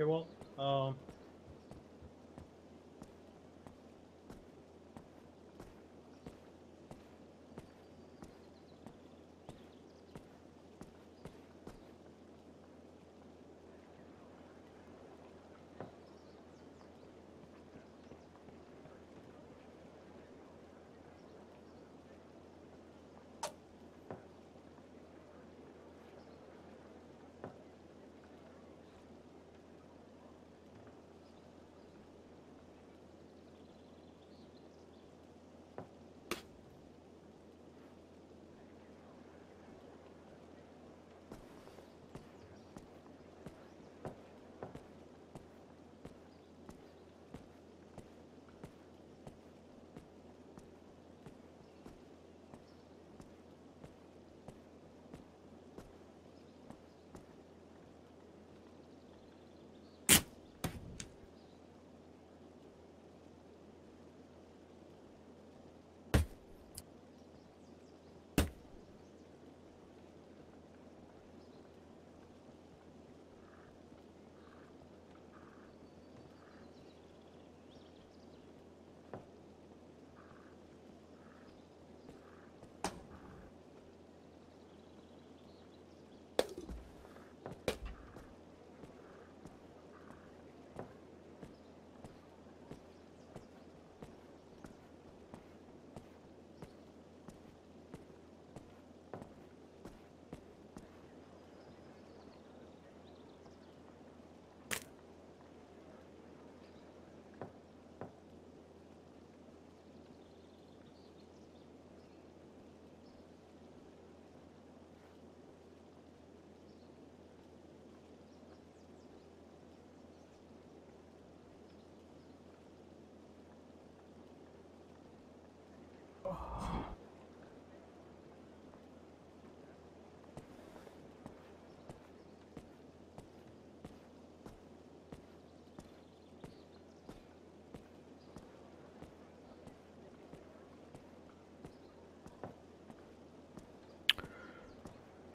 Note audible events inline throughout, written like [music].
Okay, well, um.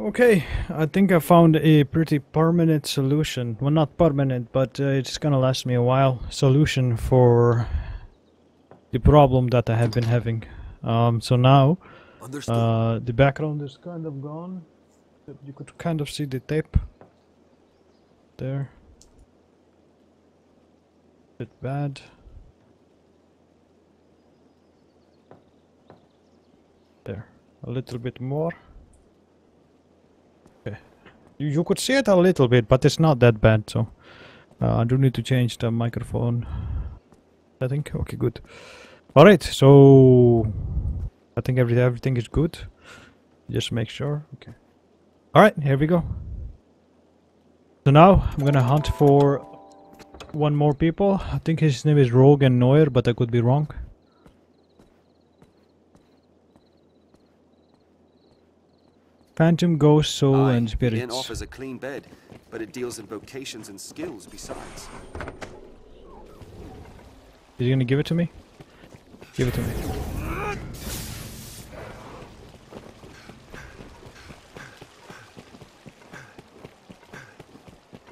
Okay, I think I found a pretty permanent solution. Well, not permanent, but uh, it's gonna last me a while. Solution for the problem that I have been having. Um, so now, uh, the background is kind of gone. You could kind of see the tape there. Bit bad. There, a little bit more. You, could see it a little bit, but it's not that bad. So uh, I do need to change the microphone. I think okay, good. All right, so I think every everything is good. Just make sure. Okay. All right, here we go. So now I'm gonna hunt for one more people. I think his name is Rogue and Neuer, but I could be wrong. Phantom, Ghost, Soul, and Spirits. offers a clean bed, but it deals in vocations and skills besides. Is he gonna give it to me? Give it to me.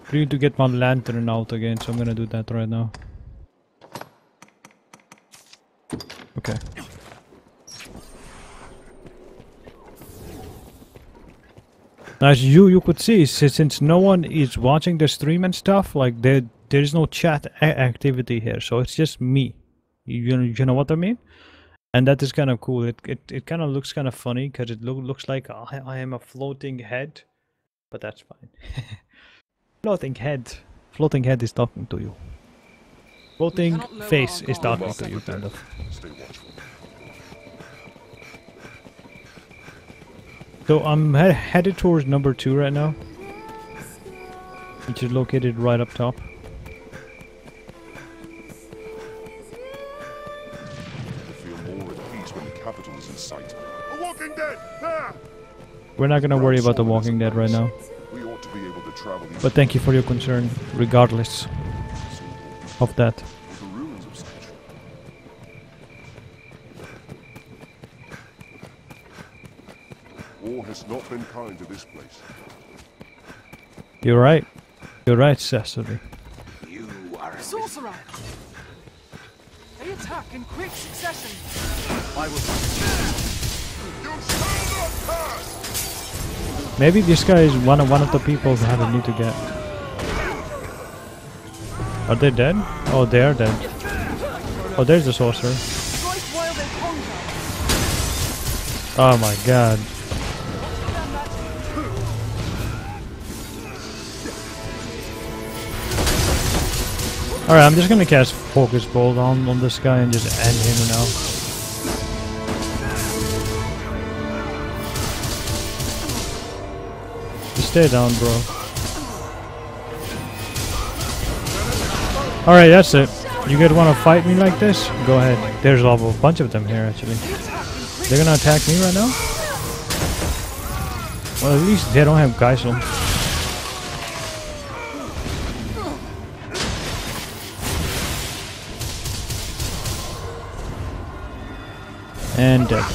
I need to get my lantern out again, so I'm gonna do that right now. Okay. As you you could see, since no one is watching the stream and stuff, like there there is no chat a- activity here, so it's just me. You, you know you know what I mean? And that is kind of cool. It it, it kind of looks kind of funny because it loo- looks like I, I am a floating head, but that's fine. [laughs] floating head, floating head is talking to you. Floating face is talking to you, kind of. So I'm he- headed towards number two right now, which is located right up top. To feel more at peace when the capital is in sight. A walking dead! There! We're not gonna worry about the Walking Dead right now, We ought to be able to travel but thank you for your concern, regardless of that. has not been kind to this place. You're right. You're right, Cecily. You are a sorcerer. They attack in quick succession. I will. Maybe this guy is one of one of the people that I need to get. Are they dead? Oh, they are dead. Oh, there's the sorcerer. Oh my god. Alright, I'm just gonna cast Focus Bolt on, on this guy and just end him now. Just stay down, bro. Alright, that's it. You guys wanna fight me like this? Go ahead. There's a bunch of them here, actually. They're gonna attack me right now? Well, at least they don't have Geisel. And dead.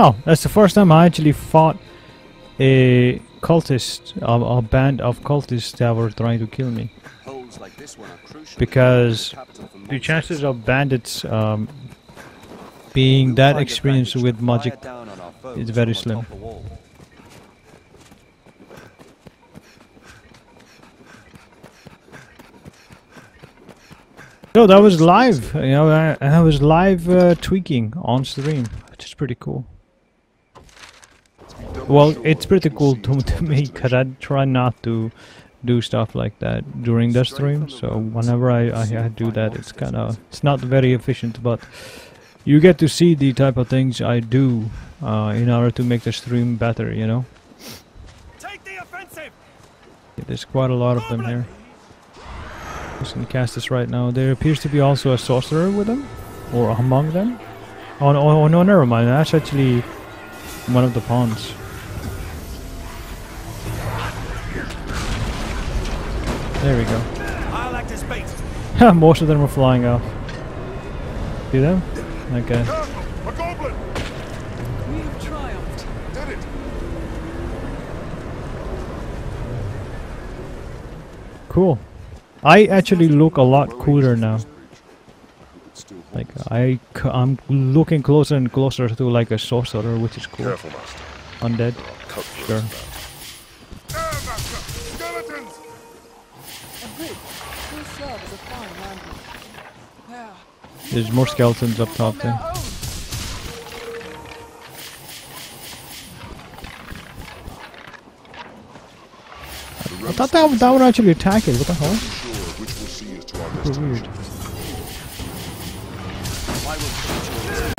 Oh, that's the first time I actually fought a cultist, a, a band of cultists that were trying to kill me. Because The chances of bandits um, being that experienced with magic is very slim. atop the wall. No, that was live. You know, I, I was live uh, tweaking on stream, which is pretty cool. Well, it's pretty cool to, [laughs] to me because I try not to do stuff like that during the stream. So whenever I, I, I do that, it's kind of it's not very efficient, but you get to see the type of things I do uh, in order to make the stream better. You know, Take the offensive. there's quite a lot of them here. Just gonna cast this right now. There appears to be also a sorcerer with them, or among them. Oh no, oh, no, never mind. That's actually one of the pawns. There we go. I'll act bait. [laughs] Most of them are flying off. See them? Okay. A goblin! We have triumphed. Did it! Cool. I actually look a lot cooler now. Like I, c- I'm looking closer and closer to like a sorcerer, which is cool. Careful, Master. Undead. Sure. Air Master! Skeletons! A bridge will serve as a fine landmark. There. There's more skeletons up top On there. I thought that would- that would actually attack it. What the hell? Sure, which will see us to our So weird. destination. I will finish your list.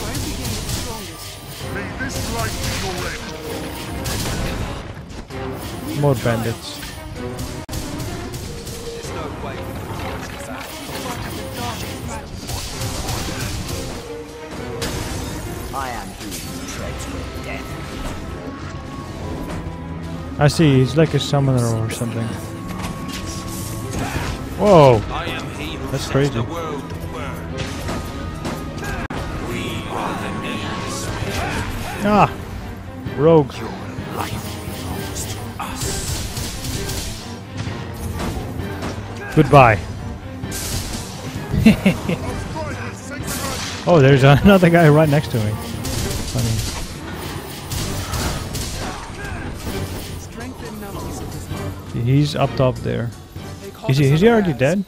I begin with the strongest. May this life be your end. More bandits. There's no way we can avoid this act. The darkest magic. I am who treads with death. I see. He's like a summoner or something. Whoa! I am he who That's crazy. the world to burn. We are the. Ah! Rogue. Your life belongs to us. Goodbye. Strike with sacred right. [laughs] Oh, there's another guy right next to me. Funny. Strength in numbers of this world. He's up top there. Is he, is he already dead?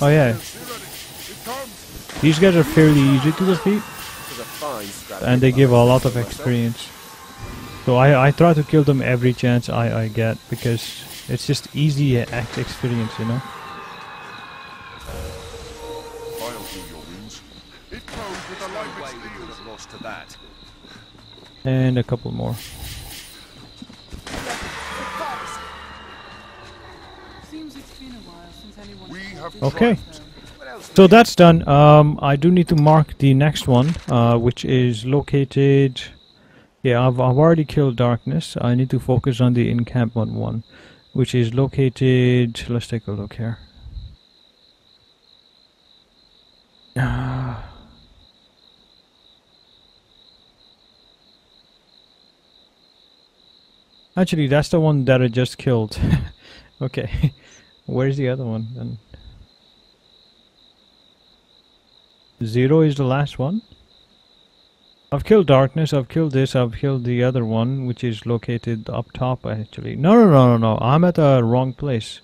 Oh yeah. These guys are fairly easy to defeat. And they give a lot of experience. So I, I try to kill them every chance I, I get because it's just easy act experience, you know. And a couple wounds. It goes with the No life way it we could steals. have lost to that. And a couple more. The farthest. Seems it's been a while since anyone We fought have this Okay. So that's done. Um, I do need to mark the next one, uh, which is located. Yeah, I've, I've already killed darkness. I need to focus on the encampment one, which is located. Let's take a look here. [sighs] Actually, that's the one that I just killed. [laughs] okay. [laughs] Where's the other one then? Zero is the last one? I've killed darkness, I've killed this, I've killed the other one, which is located up top actually. No, no, no, no, no, I'm at the wrong place.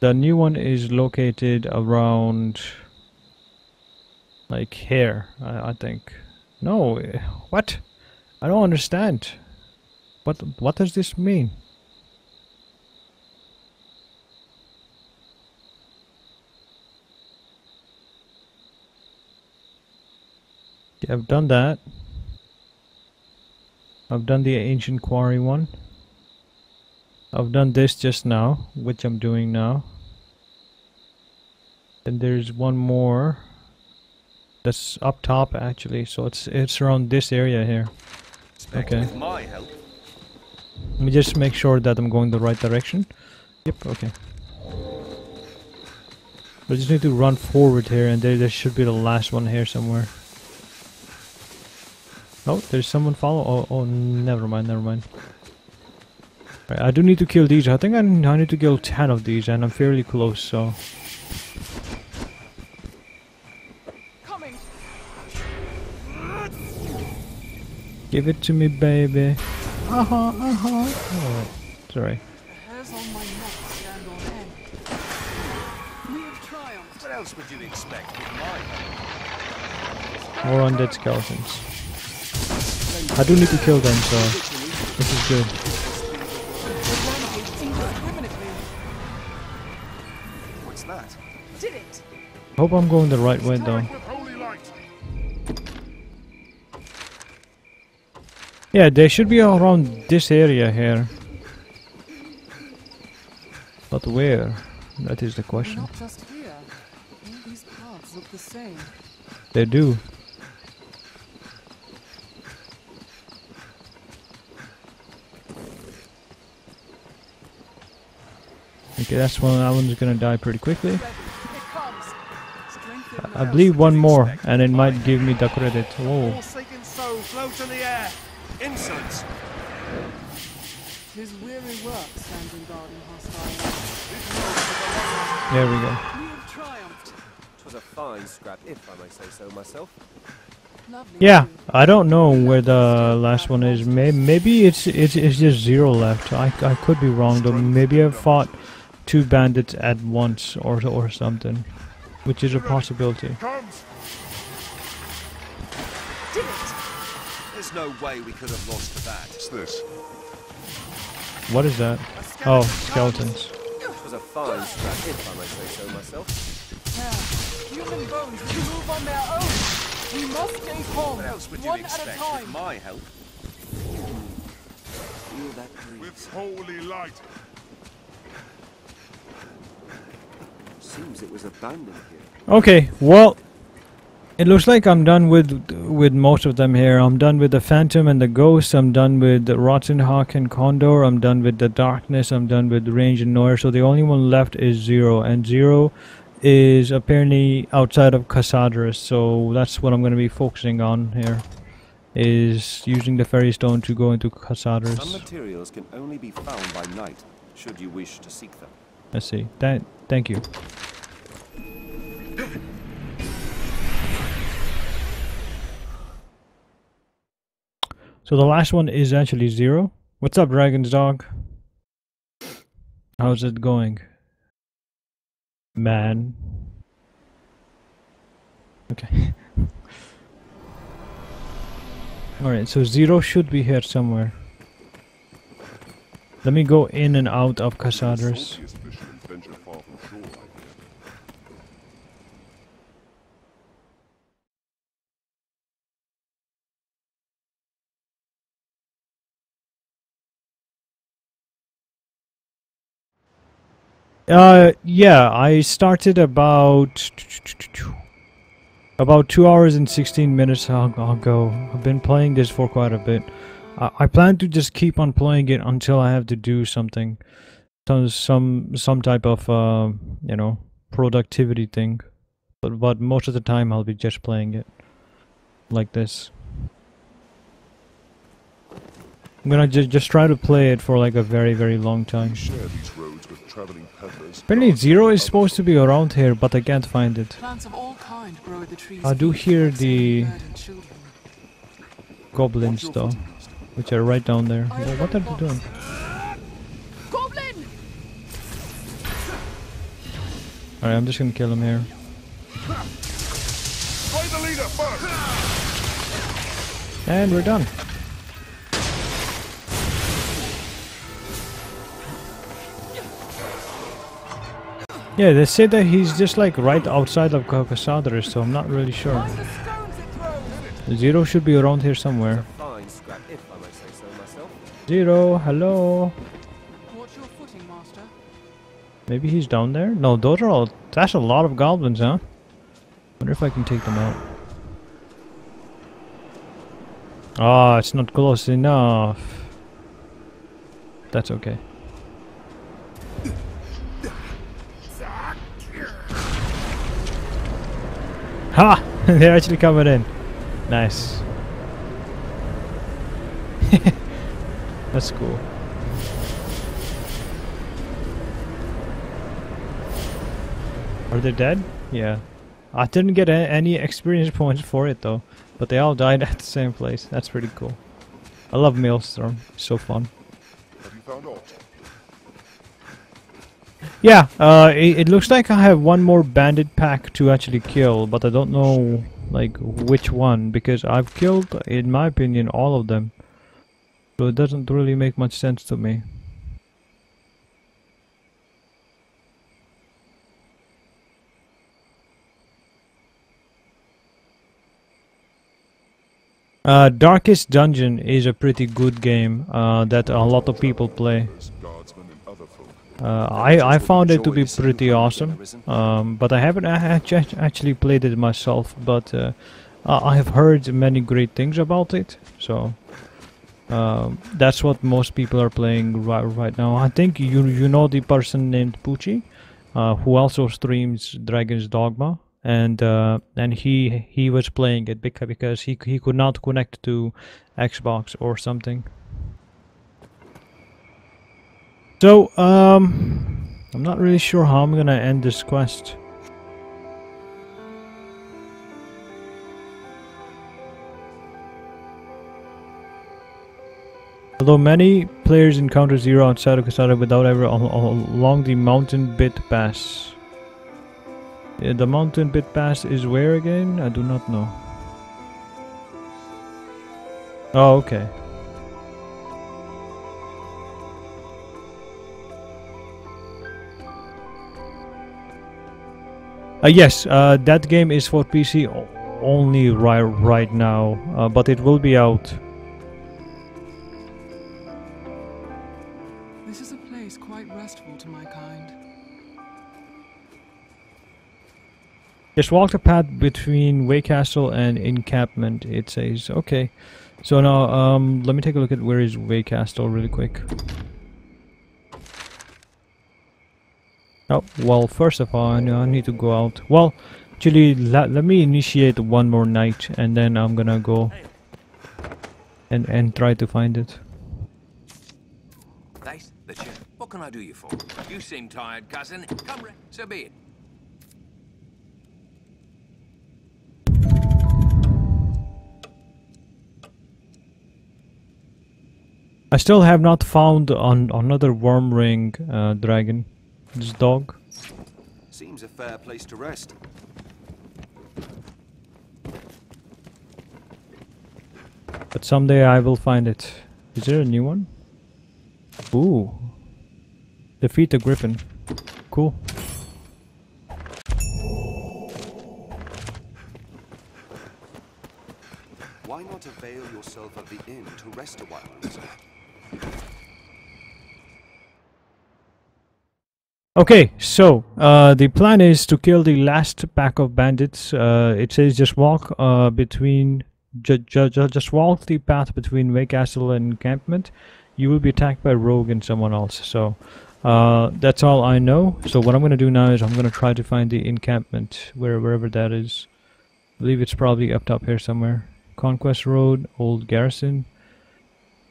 The new one is located around, like here, I, I think. No, eh, what? I don't understand. What, what does this mean? I've done that. I've done the ancient quarry one. I've done this just now, which I'm doing now. Then there's one more that's up top actually, so it's it's around this area here. Okay. With my help. Let me just make sure that I'm going the right direction. Yep, okay. I just need to run forward here and there, there should be the last one here somewhere. Oh, there's someone follow. Oh, oh, never mind, never mind. Right, I do need to kill these. I think I, I need to kill 10 of these and I'm fairly close, so... Coming. Give it to me, baby. Uh-huh, uh-huh. Oh, sorry. The on my neck stand on end. We have triumphed. What else would you expect with my help? More undead skeletons. I do need to kill them, so this is good. The rampage indiscriminately. What's that? Did it. Hope I'm going the right way though. With holy light. Yeah, they should be around this area here. But where? That is the question. not just here. All these paths look the same. They do. Okay, that's one. That one's gonna die pretty quickly. Ready. It comes. Strength in I believe one more, and it might give me the credit. Whoa. Forsaken float in the air. Insolence. His weary work standing guard in hostile. There we go. We have triumphed. Twas a fine scrap, if I may say so myself. Yeah. I don't know where the last one is. May maybe it's it's it's just zero left. I I could be wrong though. Maybe I fought two bandits at once or or something, which is a possibility. Comes. Did it. There's no way we could have lost to that. What's this? What is that? Oh, skeletons. Twas a fine scrap, if I may say so myself. Yeah. Human bones will move on their own. We must stay calm. What else would you one at a expect time. with my help? Feel that breeze. With holy light. Seems it was abandoned here. Okay, well, it looks like I'm done with with most of them here. I'm done with the Phantom and the Ghost. I'm done with the Rotten Hawk and Condor. I'm done with the Darkness. I'm done with Range and Noir. So the only one left is Zero, and Zero is apparently outside of Cassardis. So that's what I'm going to be focusing on here. Is using the Fairy Stone to go into Some materials can only be found by night, should you wish to seek them. Let's see. That. Thank you. So the last one is actually zero. What's up, Dragon's Dog? How's it going? Man. Okay. [laughs] Alright, so zero should be here somewhere. Let me go in and out of Cassardis. Uh, yeah, I started about about two hours and sixteen minutes ag- ago. I've been playing this for quite a bit. I, I plan to just keep on playing it until I have to do something, some some some type of uh, you know productivity thing. But but most of the time I'll be just playing it like this. I'm gonna ju- just try to play it for like a very very long time. We share these roads with traveling peddlers. Apparently zero is supposed to be around here, but I can't find it. Plants of all kind grow at the trees. I do hear the Bird and children. goblins though. Which are right down there. Wha- What are they doing? Goblin! Alright, I'm just gonna kill him here. Slay the leader first! And we're done. Yeah, they say that he's just like right outside of Cassardis, so I'm not really sure. Mind the stones it throws! Zero should be around here somewhere. Zero, hello. Watch your footing, master. Maybe he's down there? No, those are all. That's a lot of goblins, huh? Wonder if I can take them out. Ah, it's not close enough. That's okay. Ha! [laughs] They're actually coming in. Nice. [laughs] That's cool. Are they dead? Yeah. I didn't get a- any experience [laughs] points for it though, but they all died [laughs] at the same place. That's pretty cool. I love Maelstrom. It's so fun. Have you found aught? Yeah, uh, it, it looks like I have one more bandit pack to actually kill, but I don't know like which one because I've killed, in my opinion, all of them. So it doesn't really make much sense to me. Uh, Darkest Dungeon is a pretty good game uh, that a lot of people play. Uh, I I found it to be pretty awesome, um, but I haven't actually played it myself. But uh, I have heard many great things about it, so um, that's what most people are playing right right now. I think you you know the person named Pucci, uh, who also streams Dragon's Dogma, and uh, and he he was playing it because because he he could not connect to Xbox or something. So, um, I'm not really sure how I'm gonna end this quest. Although many players encounter Zero outside of Kasada without ever al- al- along the Mountain Bit Pass. Yeah, the Mountain Bit Pass is where again? I do not know. Oh, okay. Uh, yes, uh, that game is for PC only right right now, uh, but it will be out. Just walk the path between Waycastle and Encampment. It says okay. So now, um, let me take a look at where is Waycastle really quick. Oh well, first of all, I, need to go out. Well, actually, let let me initiate one more night, and then I'm gonna go and and try to find it. Thanks, the chef. What can I do you for? You seem tired, cousin. Come, so be it. I still have not found on another worm ring uh, dragon. This dog. Seems a fair place to rest. But someday I will find it. Is there a new one? Ooh. Defeat the griffin. Cool. Why not avail yourself of the inn to rest a while? Okay, so uh, the plan is to kill the last pack of bandits. Uh, it says just walk uh, between, ju- ju- ju- just walk the path between Waycastle and encampment. You will be attacked by rogue and someone else. So uh, that's all I know. So what I'm gonna do now is I'm gonna try to find the encampment where wherever that is. I believe it's probably up top here somewhere. Conquest Road, Old Garrison.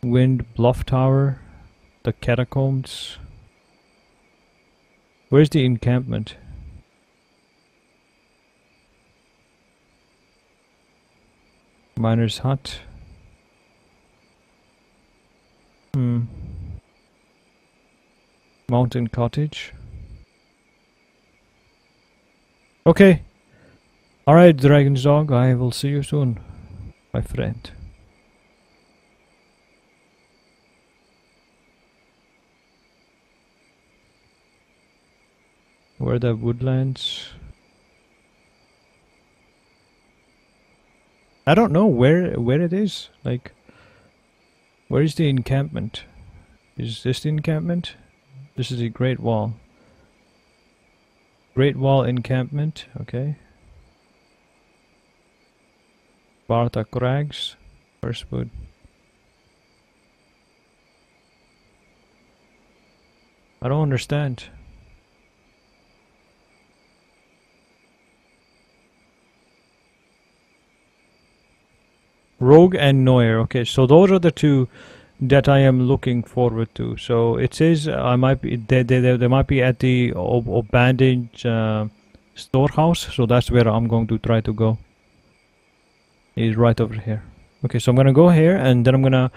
Wind Bluff Tower. The catacombs. Where's the encampment? Miner's hut. Hmm. Mountain cottage. Okay. Alright, Dragon's Dog, I will see you soon, my friend. Where the woodlands? I don't know where where it is. Like, where is the encampment? Is this the encampment? This is the Great Wall. Great Wall encampment. Okay. Barta Crags. First wood. I don't understand. Rogue and Neuer. Okay, so those are the two that I am looking forward to. So it says I might be they they, they, they might be at the ob- abandoned uh, storehouse. So that's where I'm going to try to go. Is right over here. Okay, so I'm gonna go here and then I'm gonna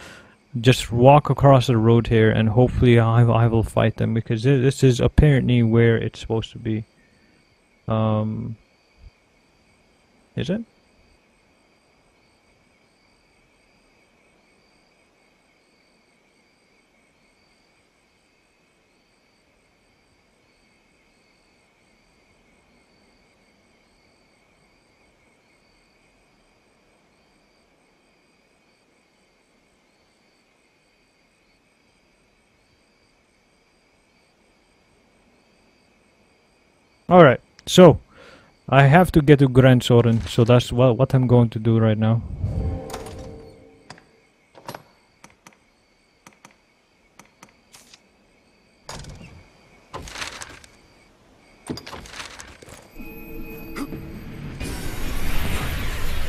just walk across the road here and hopefully I, I will fight them because this is apparently where it's supposed to be. Um, is it? Alright, so I have to get to Gran Soren, so that's what, what I'm going to do right now.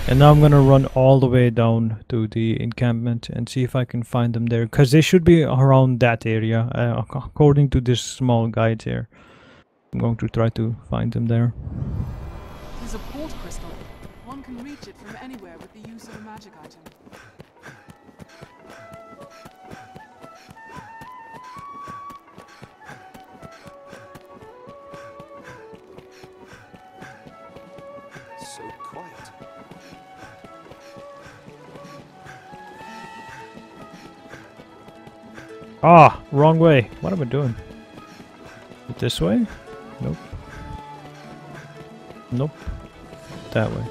And now I'm gonna run all the way down to the encampment and see if I can find them there, because they should be around that area, uh, according to this small guide here. I'm going to try to find them there. It is a port crystal. One can reach it from anywhere with the use of a magic item. So quiet. Ah, wrong way. What am I doing? This way? Nope. Nope. That way.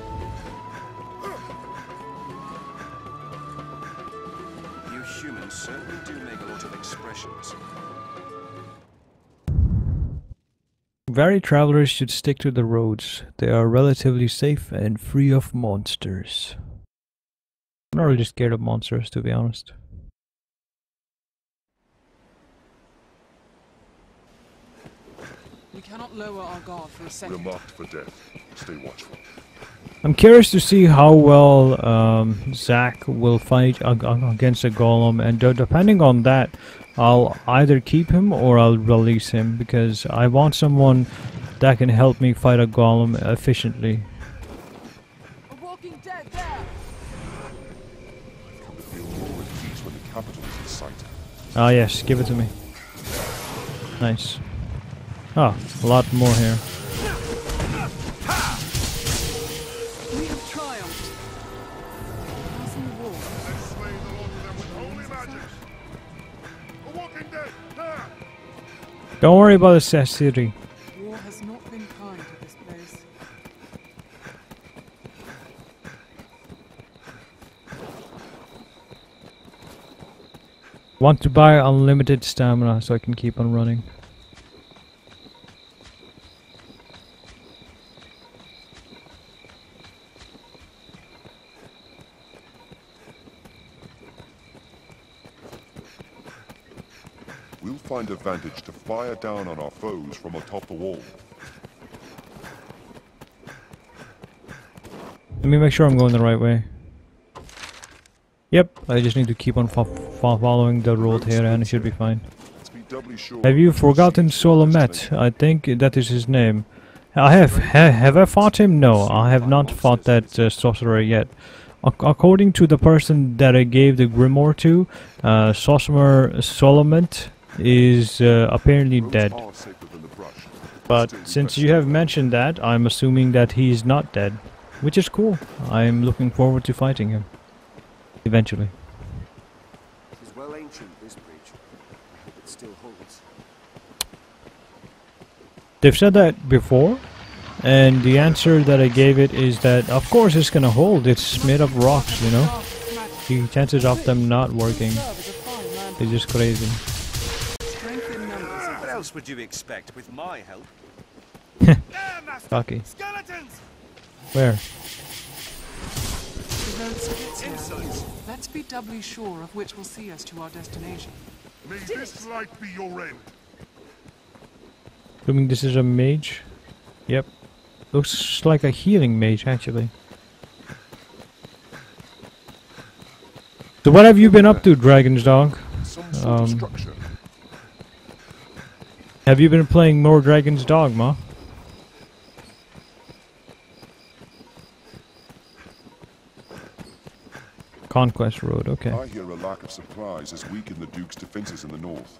You humans certainly do make a lot of expressions. Valley travelers should stick to the roads. They are relatively safe and free of monsters. I'm not really scared of monsters, to be honest. We cannot lower our guard for a second. We're marked for death. Stay watchful. I'm curious to see how well um, Zack will fight ag- ag- against a golem, and depending on that, I'll either keep him or I'll release him because I want someone that can help me fight a golem efficiently. A walking dead there! Come to feel more at peace when the capital is in sight. Ah, yes, give it to me. Nice. Ah, a lot more here. We have triumphed. Passing the wall. Let's the lot of them with holy. A walking dead! Don't worry about the City. War has not been kind to this place. Want to buy unlimited stamina so I can keep on running. We'll find a vantage to fire down on our foes from atop the wall. Let me make sure I'm going the right way. Yep, I just need to keep on fo- fo- following the road here and it should be fine. Let's be doubly sure. Have you forgotten Salomet? I think that is his name. I have. Ha, have I fought him? No, I have not fought that uh, sorcerer yet. Ac- according to the person that I gave the grimoire to, uh, sorcerer Salomet is uh, apparently dead. are safer than the brush. But since you have mentioned that, I'm assuming that he is not dead, which is cool. I'm looking forward to fighting him. Eventually. It is well ancient, this bridge. It still holds. They've said that before, and the answer that I gave it is that of course it's gonna hold. It's made of rocks, you know. The chances of them not working is just crazy. Else would you expect with my help? [laughs] Cocky. Skeletons! Where? The road splits here. Let's be doubly sure of which will see us to our destination. May this light be your end. Assuming this is a mage. Yep. Looks like a healing mage actually. So what have you been up to, Dragon's Dog? Some sort of Um, structure. Have you been playing more Dragon's Dogma? Conquest Road, okay. I hear a lack of supplies has weakened the Duke's defenses in the north.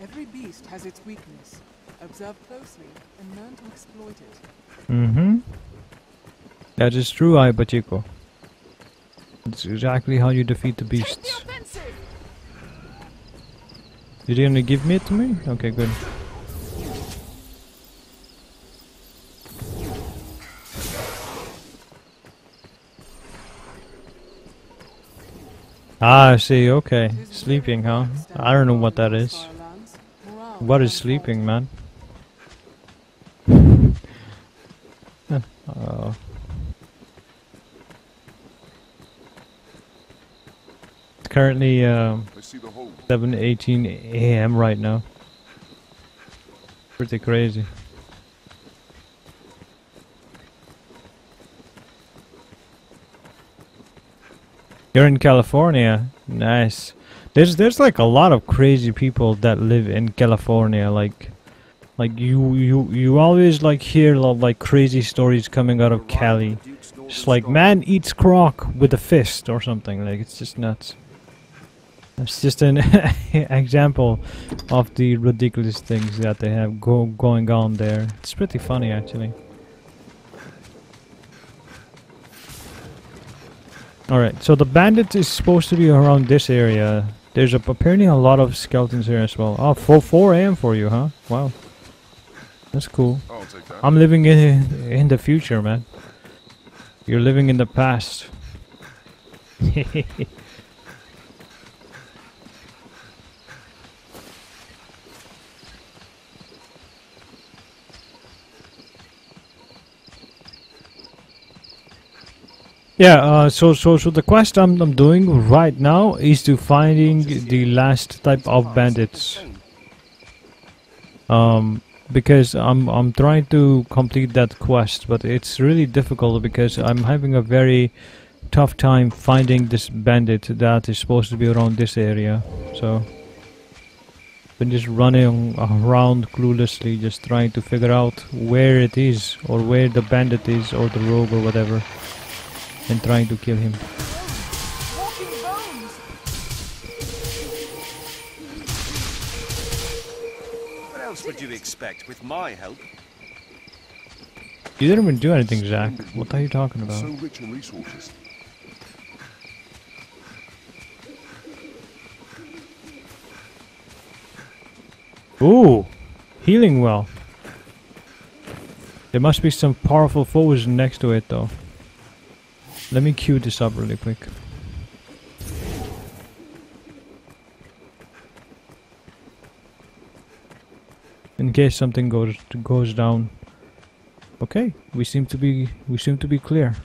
Every beast has its weakness. Observe closely and learn to exploit it. Mm-hmm. That is true, Aibachiko. That's exactly how you defeat the beasts. Did you gonna give me it to me? Okay, good. Ah, I see, okay. Sleeping, huh? hard to stand I don't know what that is. these far lands. Morale What is sleeping, man? Oh. [laughs] currently um, I see the hole. 7:18 a.m. right now. Pretty crazy. You're in California. Nice. There's there's like a lot of crazy people that live in California. Like, like you you you always like hear lo- like crazy stories coming out of Cali. It's like man eats croc with a fist or something. Like it's just nuts. That's just an [laughs] example of the ridiculous things that they have go going on there. It's pretty funny actually. Alright, so the bandit is supposed to be around this area. There's a, apparently a lot of skeletons here as well. Oh, 4, 4 a.m. for you, huh? Wow. That's cool. That. I'm living in in the future, man. You're living in the past. [laughs] yeah, uh, so so so the quest I'm I'm doing right now is to finding the last type of bandits. Um, because I'm I'm trying to complete that quest, but it's really difficult because I'm having a very tough time finding this bandit that is supposed to be around this area. So been just running around cluelessly, just trying to figure out where it is or where the bandit is or the rogue or whatever, and trying to kill him. What else would you expect with my help? You didn't even do anything, Zach. What are you talking about? So rich in resources. Ooh, healing well. There must be some powerful foes next to it though. Let me queue this up really quick. In case something goes goes down. Okay, we seem to be we seem to be clear.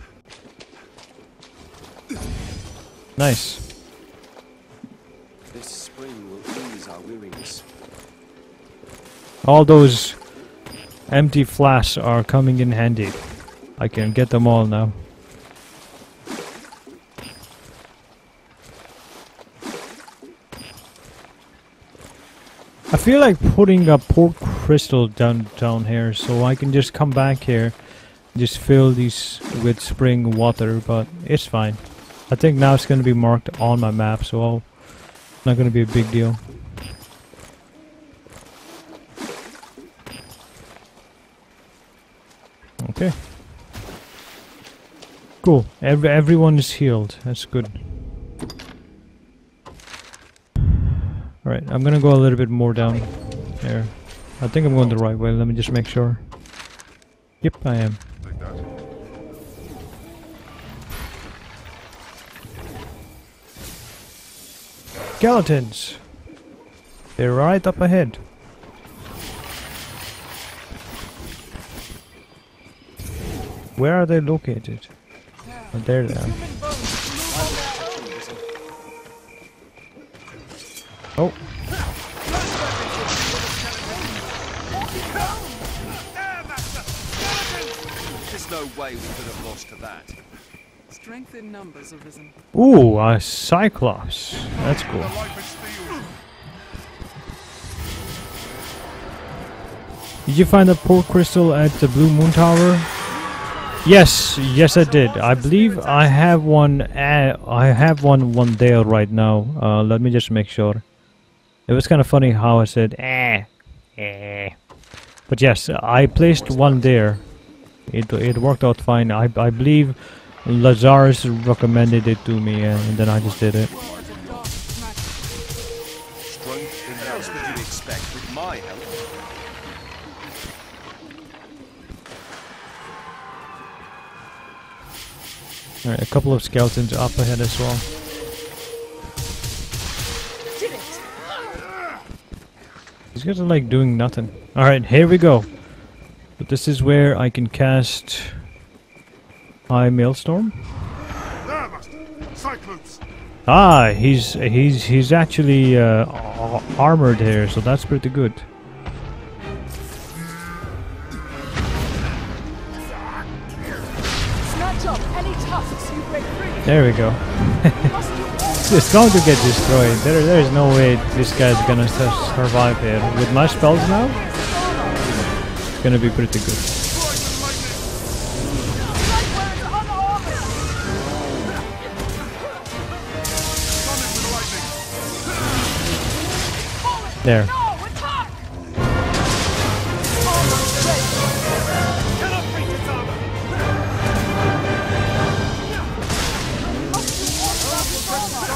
Nice. This spring will ease our weariness. all those empty flasks are coming in handy. I can get them all now. I feel like putting a port crystal down down here so I can just come back here just fill these with spring water but it's fine. I think now it's to be marked on my map so I'll, not to be a big deal. Okay. Cool. Every, everyone is healed. That's good. Alright, I'm gonna go a little bit more down there. I think I'm going the right way. Let me just make sure. Yep, I am. Skeletons! They're right up ahead. Where are they located? Oh, there they are. Oh, There's no way we could have lost to that. Strength in numbers arisen. ooh, a Cyclops. That's cool. Life is steel. Did you find the port crystal at the Blue Moon Tower? Yes, yes I did. I believe I have one. At, I have one one there right now. Uh, let me just make sure. It was kind of funny how I said eh, eh. But yes, I placed one there. It it worked out fine. I I believe Lazarus recommended it to me, and then I just did it. Words of dark magic. Strength in What else would you expect with my help? All right, a couple of skeletons up ahead as well. These guys are like doing nothing. Alright, here we go. But this is where I can cast High Maelstrom. There, Ah, he's he's he's actually uh, armored here, so that's pretty good. Snatch up any tusks you break free. There we go. [laughs] [laughs] It's going to get destroyed. There, there is no way this guy's gonna survive here. With my spells now, it's gonna be pretty good. There.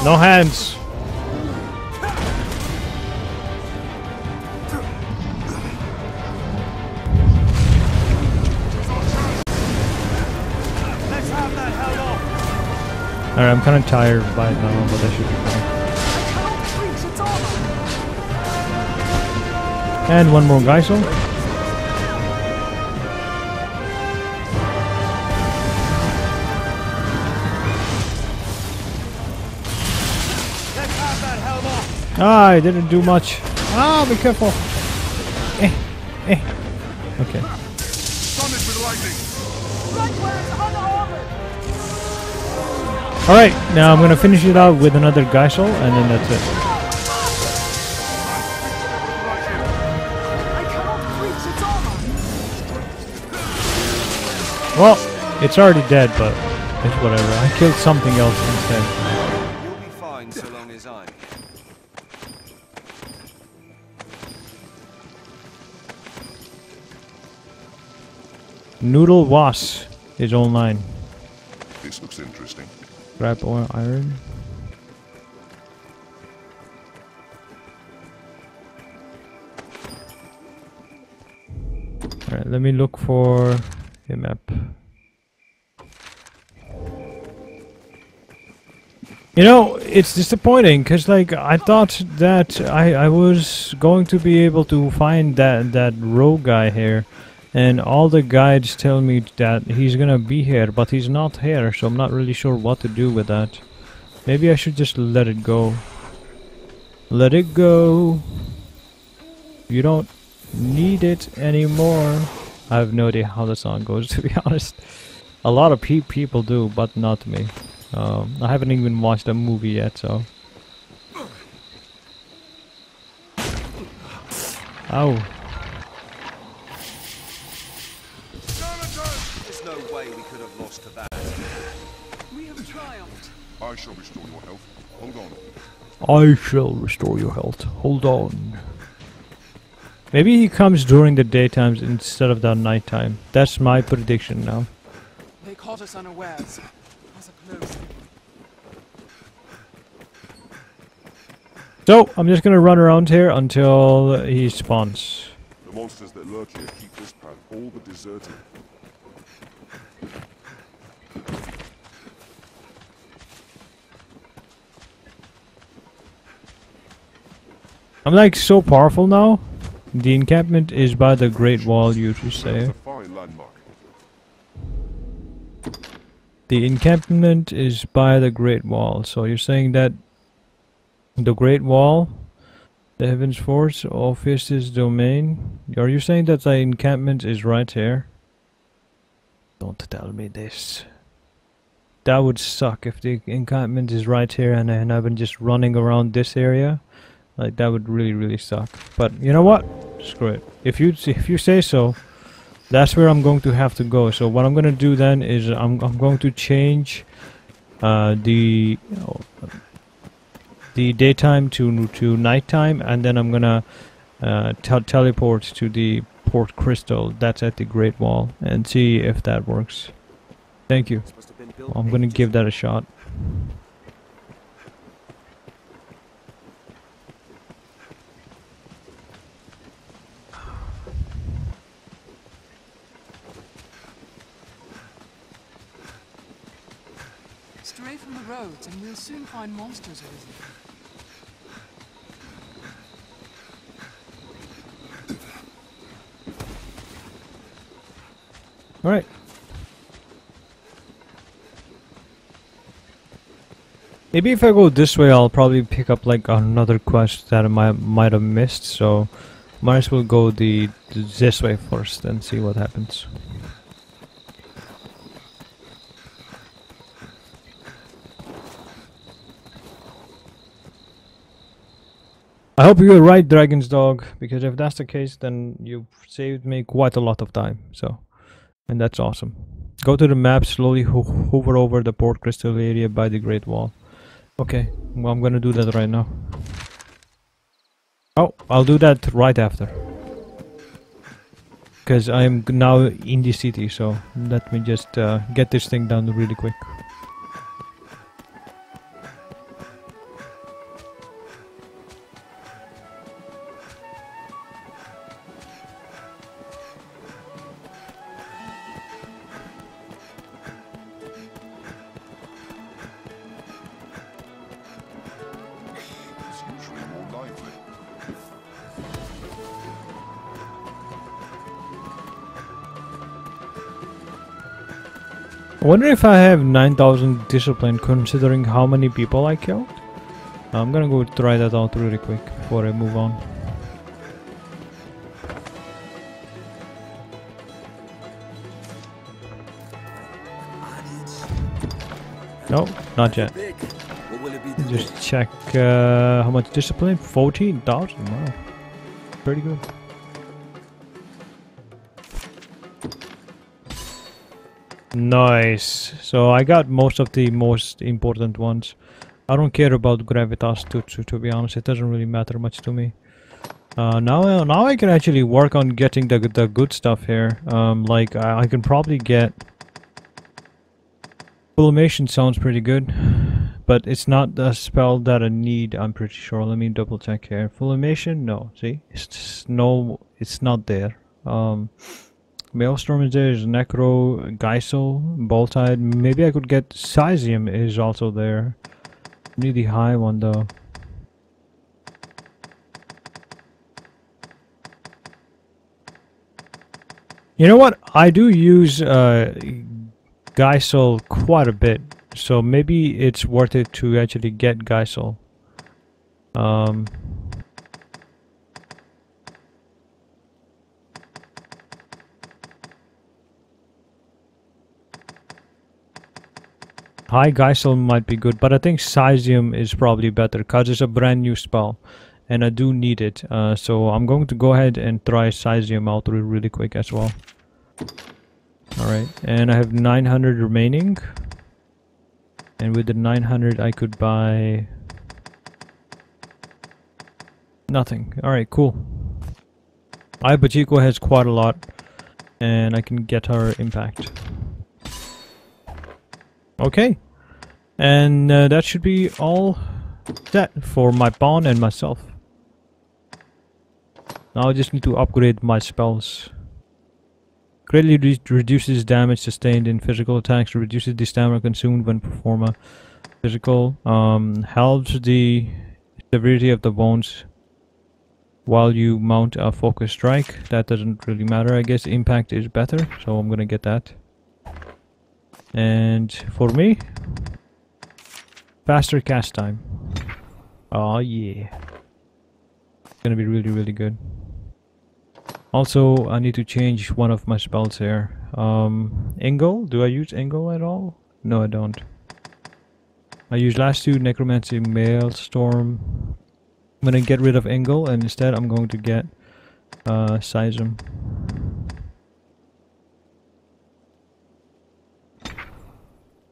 No hands. Alright, I'm kind of tired by now, but that should be fine. And one more Gicel. Ah, I didn't do much. Ah, be careful. Eh, eh. Okay. Summon with lightning. Right where it's unarmored. Alright, now I'm gonna finish it out with another Gicel, and then that's it. Right here. I cannot breach its armor. Well, it's already dead, but it's whatever. I killed something else instead. Noodle Was is online. This looks interesting. Grab oil iron. Alright, let me look for a map. You know, it's disappointing because, like, I thought that I, I was going to be able to find that that rogue guy here, and all the guides tell me that he's gonna be here, but he's not here, so I'm not really sure what to do with that. Maybe I should just let it go. Let it go. You don't need it anymore. I have no idea how the song goes, [laughs] to be honest. A lot of pe- people do, but not me. Um, I haven't even watched the movie yet, so. Ow. I shall restore your health. Hold on. I shall restore your health. Hold on. Maybe he comes during the daytimes instead of the nighttime. That's my prediction now. They caught us unawares. As a close. So, I'm just gonna run around here until he spawns. The monsters that lurk here keep this path all but deserted. I'm like so powerful now. The encampment is by the Great Wall, you should It's say. a fine landmark. The encampment is by the Great Wall. So you're saying that the Great Wall, the Heaven's Force, Ophius's domain. Are you saying that the encampment is right here? Don't tell me this. That would suck if the encampment is right here and, and I've been just running around this area. Like that would really really suck. But you know what? Screw it. If you if you say so, that's where I'm going to have to go. So what I'm gonna do then is I'm I'm going to change uh, the the daytime to to nighttime, and then I'm gonna uh, tel teleport to the Port Crystal. That's at the Great Wall, and see if that works. Thank you. This must have been built I'm gonna give that a shot. Stray from the roads and we'll soon find monsters arisen. All right. Maybe if I go this way, I'll probably pick up like another quest that I might might have missed. So, might as well go the this way first and see what happens. I hope you're right, Dragon's Dog, because if that's the case, then you've saved me quite a lot of time. So, and that's awesome. Go to the map, slowly ho- hover over the Port Crystal area by the Great Wall. Okay, well, I'm gonna do that right now. Oh, I'll do that right after. Because I'm now in the city, so let me just uh, get this thing done really quick. I wonder if I have 9000 discipline considering how many people I killed. I'm gonna go try that out really quick before I move on. No, not yet. Just check uh, how much discipline. 14,000. Wow. Pretty good. Nice. So I got most of the most important ones. I don't care about gravitas to, to, to be honest. It doesn't really matter much to me. Uh, now, now I can actually work on getting the the good stuff here. Um, like I, I can probably get. Fulmination sounds pretty good, but it's not the spell that I need. I'm pretty sure. Let me double check here. Fulmination, no. See, it's no. It's not there. Um, Maelstrom is there. Is Necro, Gicel, Bolide. Maybe I could get Seism is also there. Need the high one though. You know what? I do use uh, Gicel quite a bit, so maybe it's worth it to actually get Gicel. Um, High Gicel might be good, but I think Seism is probably better because it's a brand new spell. And I do need it. Uh, so I'm going to go ahead and try Seism out re- really quick as well. Alright, and I have 900 remaining. And with the 900 I could buy... Nothing. Alright, cool. I Bachiko has quite a lot. And I can get her impact. Okay. And uh, that should be all set for my pawn and myself. Now I just need to upgrade my spells. Greatly re reduces damage sustained in physical attacks, reduces the stamina consumed when perform a physical, um, helps the severity of the wounds while you mount a focus strike. That doesn't really matter, I guess impact is better, so I'm gonna get that. And for me, faster cast time. Oh yeah. It's gonna be really really good. Also, I need to change one of my spells here. Um, Ingle? Do I use Ingle at all? No, I don't. I use last two Necromancy Maelstrom. I'm gonna get rid of Ingle and instead I'm going to get uh, Seism.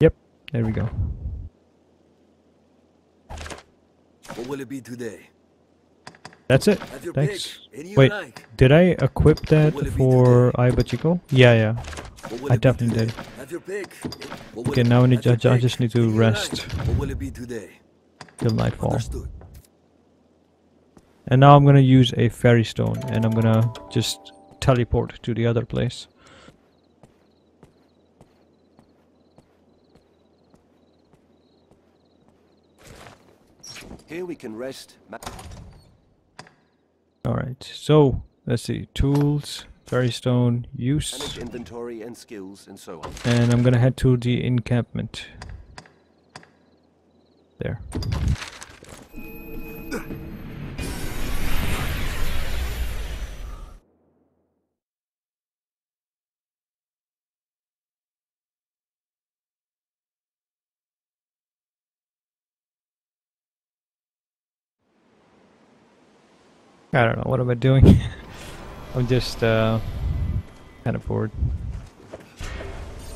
Yep, there we go. What will it be today? That's it. Thanks. pick. Any you Wait, like. did I equip that will it be for Aibachiko? Yeah, yeah. I definitely did. Have your pick. Okay, now I need your I just need to rest. What will it be today? Till nightfall. Understood. And now I'm gonna use a fairy stone and I'm gonna just teleport to the other place. Here we can rest. Alright, so let's see. Tools, fairy stone, manage use. inventory and skills and so on. And I'm gonna head to the encampment. There. I don't know, what am I doing? [laughs] I'm just uh, kind of bored.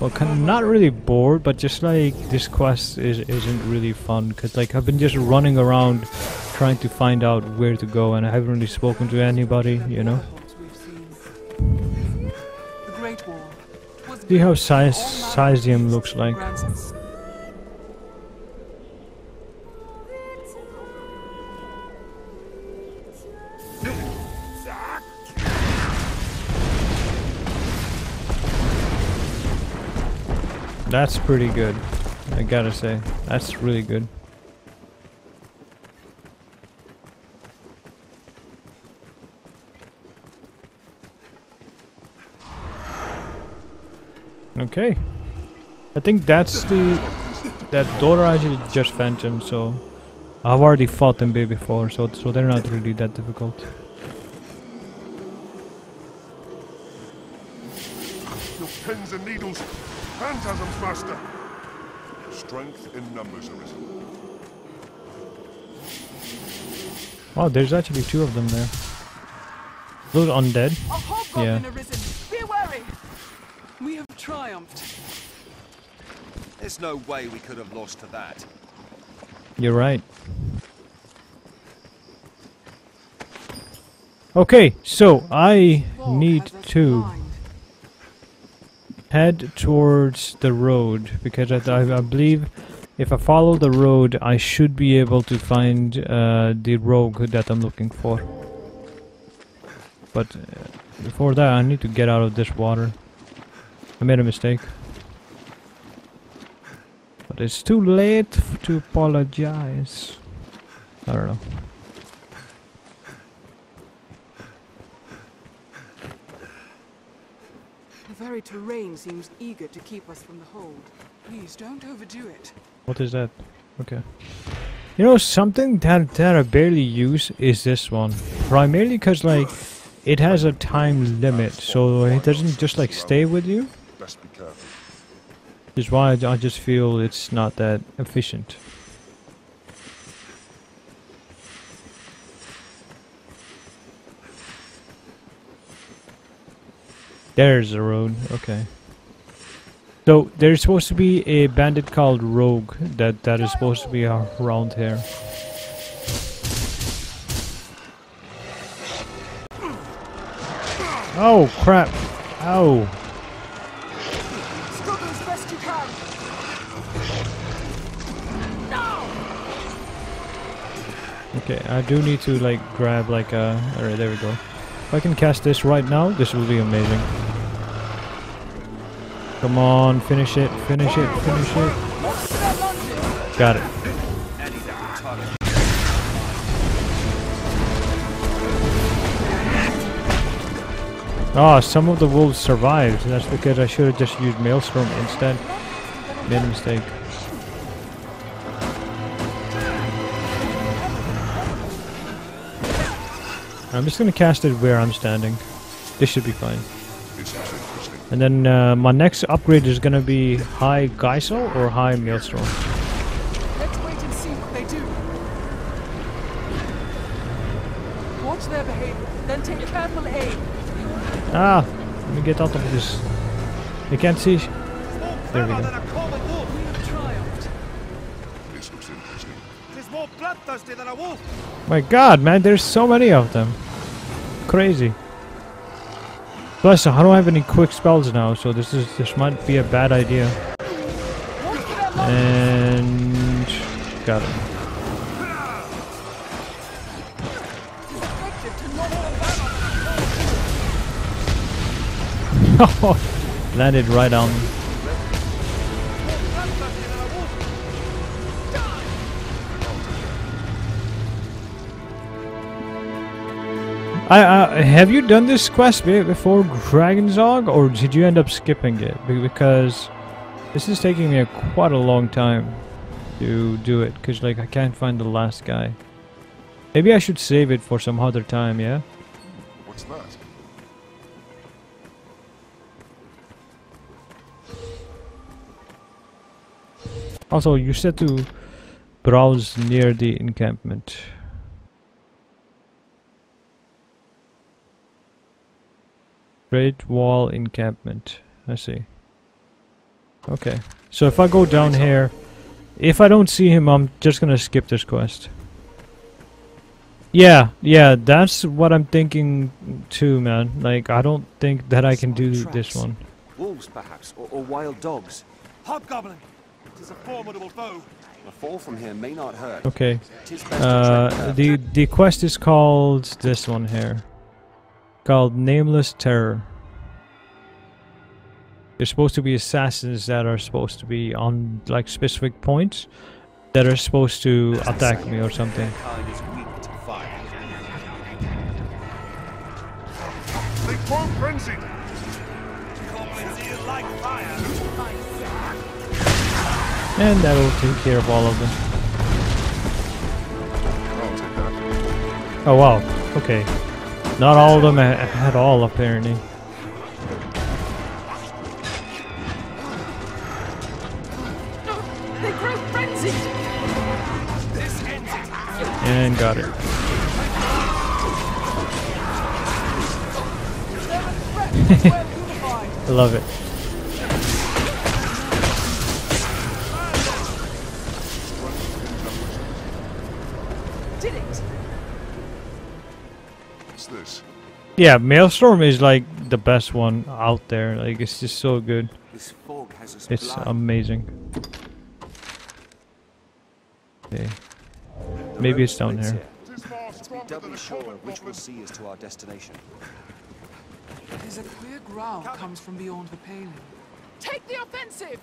Well, kind not really bored, but just like this quest is isn't really fun because like I've been just running around trying to find out where to go, and I haven't really spoken to anybody, you know. Battles we've seen. The Great War was See how size looks like. That's pretty good. I gotta say, that's really good. Okay. I think that's the that Dora is just Phantom, so I've already fought them before, so so they're not really that difficult. Your pins and needles. Phantasms, master. Strength in numbers, Arisen. Wow, there's actually two of them there. Those undead. A hobgoblin Yeah. arisen! Be wary! We have triumphed. There's no way we could have lost to that. You're right. Okay, so I need to blind. Head towards the road because I, I, I believe if I follow the road, I should be able to find uh, the rogue that I'm looking for. But uh, before that, I need to get out of this water. I made a mistake. But it's too late to apologize. I don't know. Very terrain seems eager to keep us from the hold. Please don't overdo it. What is that? Okay. You know, something that, that I barely use is this one. Primarily because, like, it has a time limit, so it doesn't just, like, stay with you. Best be. Is why I I just feel it's not that efficient. There's a road. Okay. So there's supposed to be a bandit called Rogue that that is supposed to be around here. Oh crap! Ow! Okay, I do need to like grab like a. Alright, there we go. If I can cast this right now, this will be amazing. Come on, finish it, finish it, finish it. Got it. Oh, some of the wolves survived. That's because I should have just used Maelstrom instead. Made a mistake. I'm just gonna cast it where I'm standing. This should be fine. This is interesting. And then uh, my next upgrade is gonna be High Gicel or High Maelstrom. Let's wait and see what they do. Watch their behavior, then take careful aim. Ah, let me get out of this. You can't see. There we go. Bloodthirsty than a wolf. My god, man, there's so many of them. Crazy. Plus, I don't have any quick spells now, so this is this might be a bad idea. And got it. [laughs] Landed right on. I, uh, have you done this quest be- before Dragonsog, or did you end up skipping it? Because this is taking me a, quite a long time to do it, because like I can't find the last guy. Maybe I should save it for some other time, yeah? What's that? Also, you said to browse near the encampment. Great Wall Encampment. I see. Okay. So if I go down here, if I don't see him, I'm just gonna skip this quest. Yeah, yeah, that's what I'm thinking too, man. Like, I don't think that I can do this one. Wolves, perhaps, or, or wild dogs. Hobgoblin. It is a formidable foe. A fall from here may not hurt. Okay. Tis best to tread Uh, the the quest is called this one here, called Nameless Terror. There's supposed to be assassins that are supposed to be on like specific points that are supposed to attack me or something. Kind is weak to fire. They frenzied! Goblins here like fire. And that'll take care of all of them. That. Oh wow. Okay. Not all of them at all apparently. And got it. I [laughs] love it. Yeah, Maelstrom is like the best one out there. Like it's just so good. This fog has us It's blind. amazing. Okay. Maybe it's down here. Tis far Be doubly sure which will see us to our destination. There's a clear growl comes from beyond the paling. Take the offensive.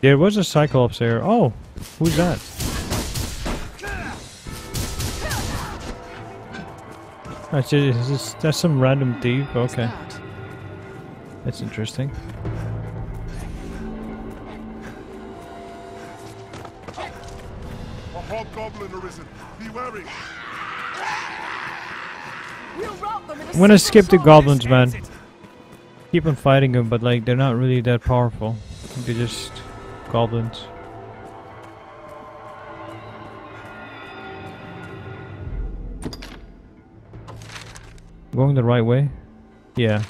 There was a Cyclops there. Oh, who's that? That's, just, is that's some random thief. Okay, that? that's interesting. A hobgoblin arisen. Be wary. We'll rout them in a I'm gonna skip the goblins, man. Keep on fighting them, but like they're not really that powerful. They're just goblins. Going the right way? Yeah.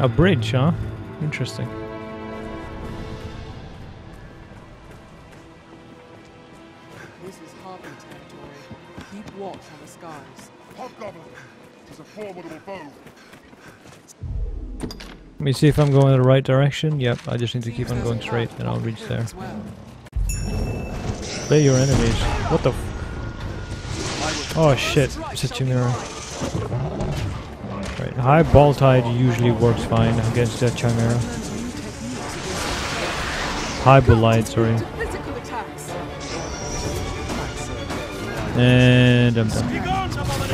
A bridge, huh? Interesting. Formidable foe. Let me see if I'm going in the right direction. Yep, I just need to keep on going straight and I'll reach there. as well. Play your enemies. What the f- Oh shit, it's a Chimera. Right, high ball tide usually works fine against that Chimera. Learn some new techniques against High bolide, sorry. physical attacks. And I'm done.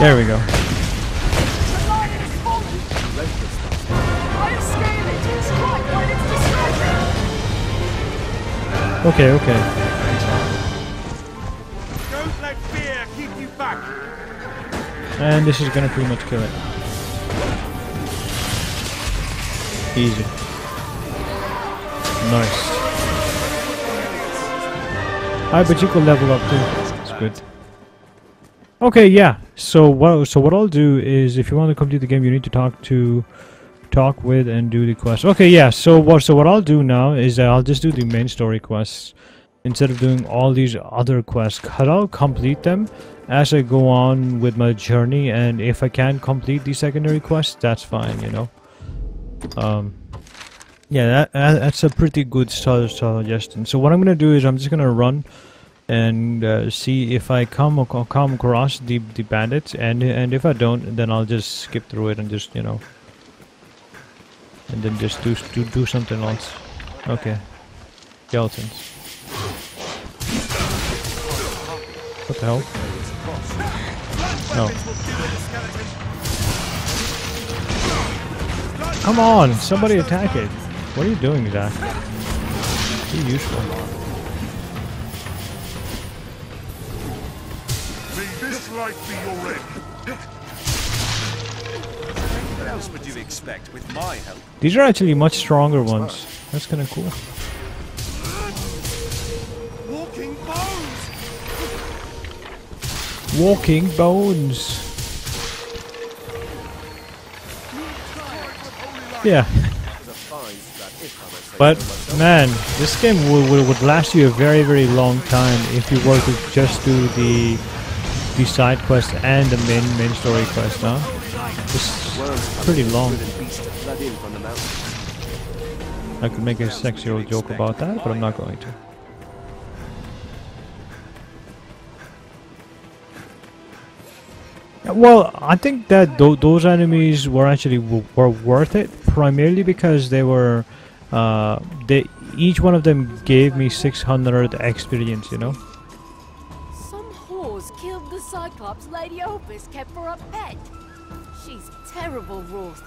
There we go. Okay, okay. Don't let fear keep you back! And this is gonna pretty much kill it. Easy. Nice. Alright, but you can level up too. That's good. Okay, yeah. So what? So what I'll do is, if you want to complete the game, you need to talk to, talk with, and do the quest. Okay, yeah. So what? So what I'll do now is that I'll just do the main story quests instead of doing all these other quests. I'll complete them as I go on with my journey, and if I can't complete the secondary quests, that's fine. You know. Um. Yeah, that, that that's a pretty good su- suggestion. So what I'm gonna do is I'm just gonna run and uh, see if I come come across the the bandits, and and if I don't, then I'll just skip through it and just you know, and then just do do do something else. Okay, skeletons. What the hell? No. Come on, somebody attack it. What are you doing, Zach? Be useful. Light be your end. What else would you expect with my help? These are actually much stronger ones. That's kind of cool. Walking bones! Walking bones. Yeah, [laughs] but man, this game would, would, would last you a very very long time if you were to just do the the side quest and the main main story quest, huh? It's pretty long. I could make a sexual joke about that, but I'm not going to. Well, I think that tho- those enemies were actually were worth it, primarily because they were, uh, they each one of them gave me 600 experience. You know. Cyclops Lady Opus kept for a pet. She's terrible, Roth.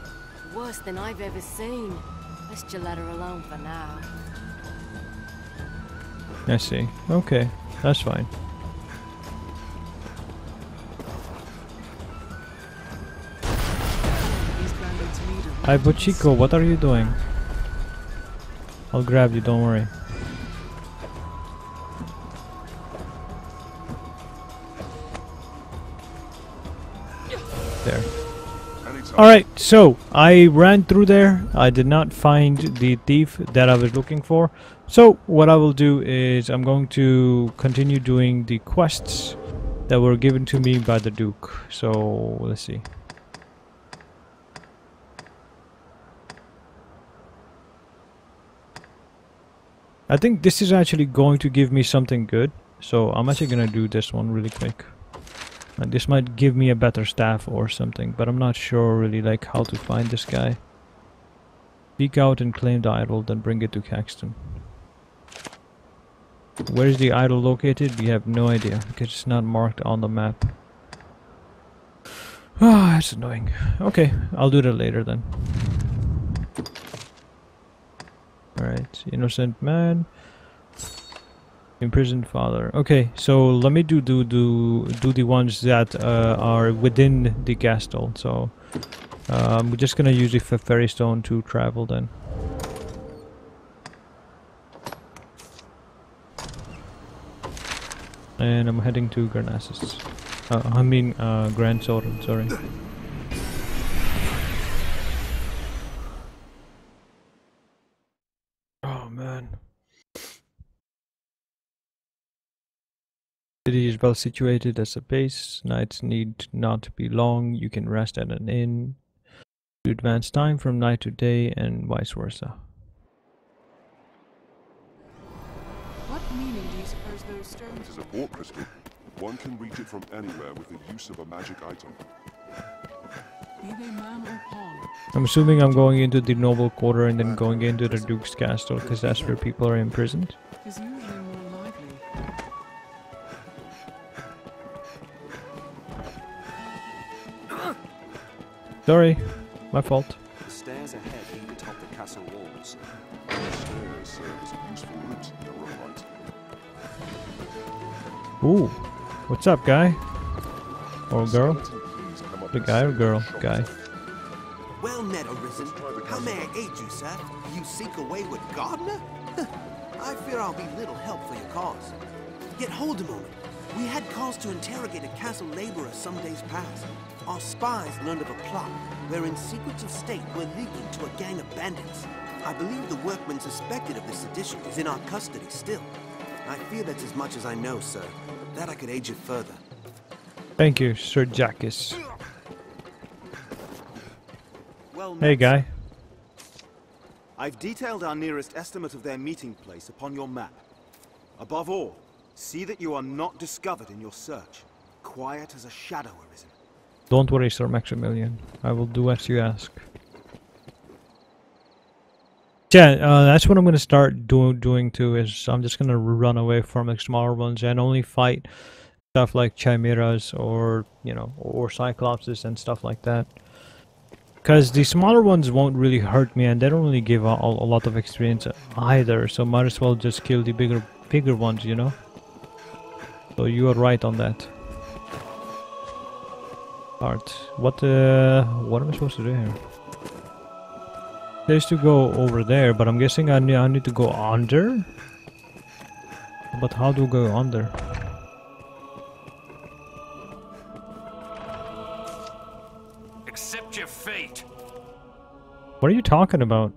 Worse than I've ever seen. Let's just let her alone for now. I see. Okay, that's fine. Hi, Bochico, what are you doing? I'll grab you. Don't worry. There. Alright, so I ran through there. I did not find the thief that I was looking for. So what I will do is I'm going to continue doing the quests that were given to me by the Duke. So let's see. I think this is actually going to give me something good. So I'm actually gonna do this one really quick. And this might give me a better staff or something, but I'm not sure really like how to find this guy. Speak out and claim the idol, then bring it to Caxton. Where is the idol located? We have no idea because it's not marked on the map. [sighs] Ah, that's annoying. Okay, I'll do that later then. Alright, innocent man. Imprisoned father. Okay, so let me do do do do the ones that uh, are within the castle. So um, we're just gonna use the f- ferry stone to travel then. And I'm heading to Garnassus. Uh, I mean, uh, Gran Soren, sorry. City is well situated as a base. Nights need not be long. You can rest at an inn. To advance time from night to day and vice versa. What meaning do you suppose those stones It is a port crystal. One can reach it from anywhere with the use of a magic item. be they man or pawn? I'm assuming I'm going into the noble quarter and then going into the duke's castle because that's where people are imprisoned. Sorry, my fault. The stairs ahead lead atop the castle walls. The serve as a useful route in their right. Ooh, what's up, guy? Or girl? Skeleton, please come up The guy or girl? Guy. Well met, Arisen. How may I aid you, sir? You seek a wayward gardener? I fear I'll be little help for your cause. Get hold a moment. We had cause to interrogate a castle laborer some days past. Our spies learned of a plot wherein secrets of state were leaking to a gang of bandits. I believe the workman suspected of this sedition is in our custody still. I fear that's as much as I know, sir. That I could aid you further. Thank you, Sir Jackus. Well Hey, guy. I've detailed our nearest estimate of their meeting place upon your map. Above all, see that you are not discovered in your search. Quiet as a shadow arisen. Don't worry, Sir Maximilian. I will do as you ask. Yeah, uh, that's what I'm gonna start do- doing too. Is I'm just gonna run away from the smaller ones and only fight stuff like chimeras or you know or cyclopses and stuff like that. Because the smaller ones won't really hurt me, and they don't really give a, a lot of experience either. So might as well just kill the bigger bigger ones, you know. So you are right on that. Art. What uh what am I supposed to do here? There's to go over there, but I'm guessing I need I need to go under. But how do I go under? Accept your fate. What are you talking about?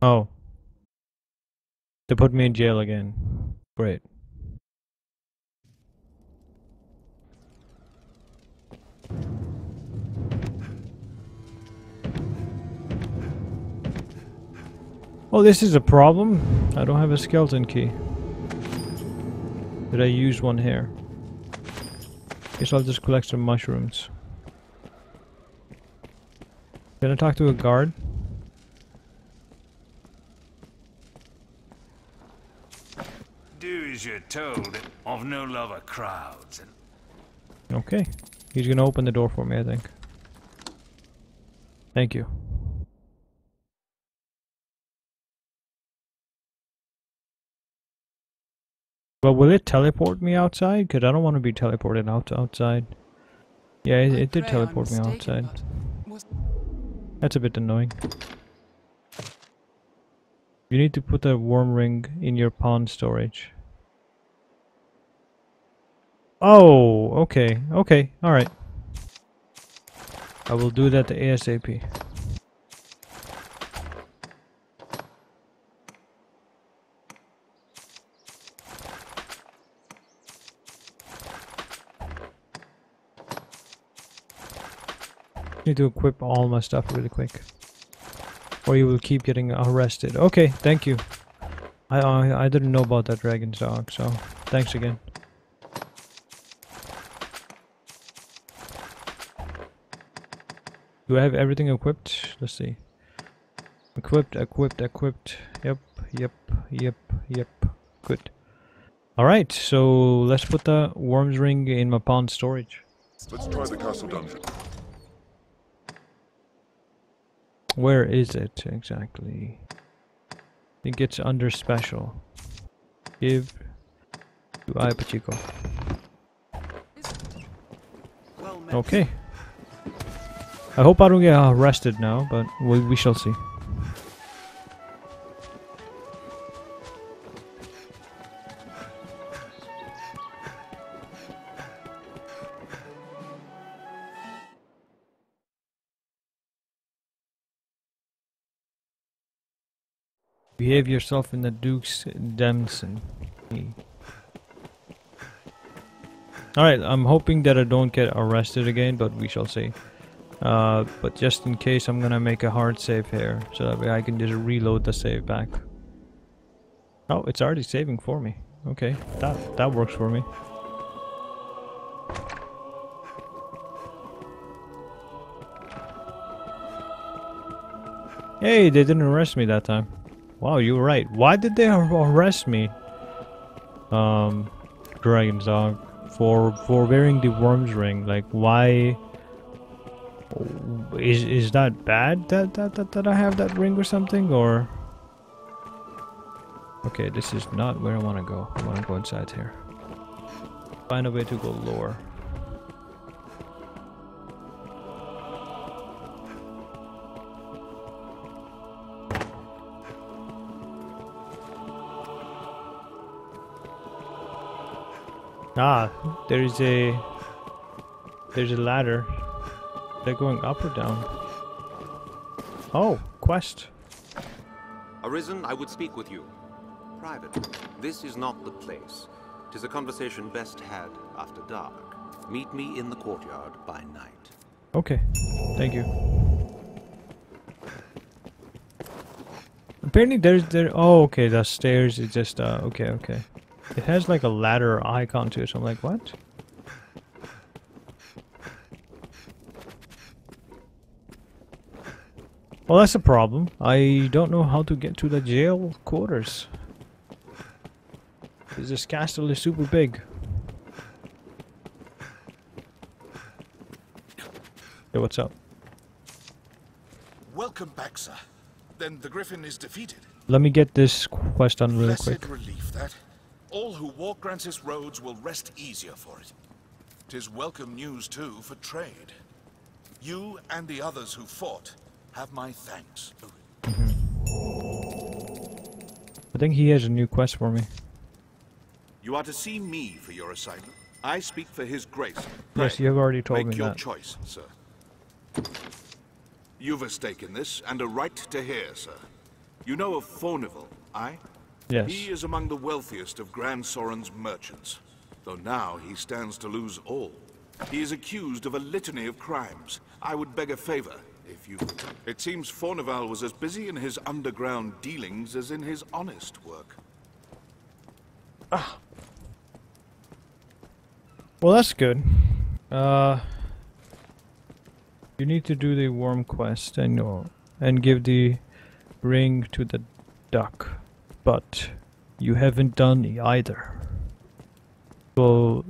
Oh. They put me in jail again. Great. Oh, this is a problem. I don't have a skeleton key. Did I use one here? Guess I'll just collect some mushrooms. Can I talk to a guard? Do as you're told. I've no love of crowds. And Okay. He's gonna open the door for me, I think. Thank you. Well, will it teleport me outside? Because I don't want to be teleported out outside. Yeah, it, it did teleport me outside. That's a bit annoying. You need to put a worm ring in your pawn storage. Oh, okay, okay, alright. I will do that ASAP. Need to equip all my stuff really quick. Or you will keep getting arrested. Okay, thank you. I I, I didn't know about that dragon's dog, so thanks again. Do I have everything equipped? Let's see. Equipped, equipped, equipped. Yep, yep, yep, yep. Good. Alright, so let's put the worms ring in my pawn storage. Let's try the castle dungeon. Where is it exactly? I think it's under special. Give to Ay Pachico. Okay. I hope I don't get uh, arrested now, but we, we shall see. Behave yourself in the Duke's Demesne. Alright, I'm hoping that I don't get arrested again, but we shall see. Uh, but just in case, I'm gonna make a hard save here, so that way I can just reload the save back. Oh, it's already saving for me. Okay, that, that works for me. Hey, they didn't arrest me that time. Wow, you were right. Why did they [laughs] arrest me? Um, Dragon's Dog for for wearing the worm's ring. Like, why? Is is that bad that that that, that I have that ring or something or? Okay, this is not where I want to go. I want to go inside here. Find a way to go lower. Ah, there is a there's a ladder. They're going up or down? Oh, quest. Arisen, I would speak with you. Private. This is not the place. Tis a conversation best had after dark. Meet me in the courtyard by night. Okay, thank you. Apparently there's there. Oh, okay. The stairs is just uh. Okay, okay. It has like a ladder icon to it. So I'm like, what? Well, that's a problem. I don't know how to get to the jail quarters. This castle is super big. Hey, what's up? Welcome back, sir. Then the Griffin is defeated. Let me get this quest done really Blessed quick. relief that all who walk Gransys roads will rest easier for it. Tis welcome news too for trade. You and the others who fought have my thanks. I think he has a new quest for me. You are to see me for your assignment. I speak for his grace. Yes, you have already told Make me your that. choice, sir. You've a stake in this, and a right to hear, sir. You know of Fournival, I? Yes. He is among the wealthiest of Gran Soren's merchants, though now he stands to lose all. He is accused of a litany of crimes. I would beg a favor, if you... It seems Fournival was as busy in his underground dealings as in his honest work. Ah. Well, that's good. Uh, you need to do the worm quest and uh, and give the ring to the duck, but you haven't done either. So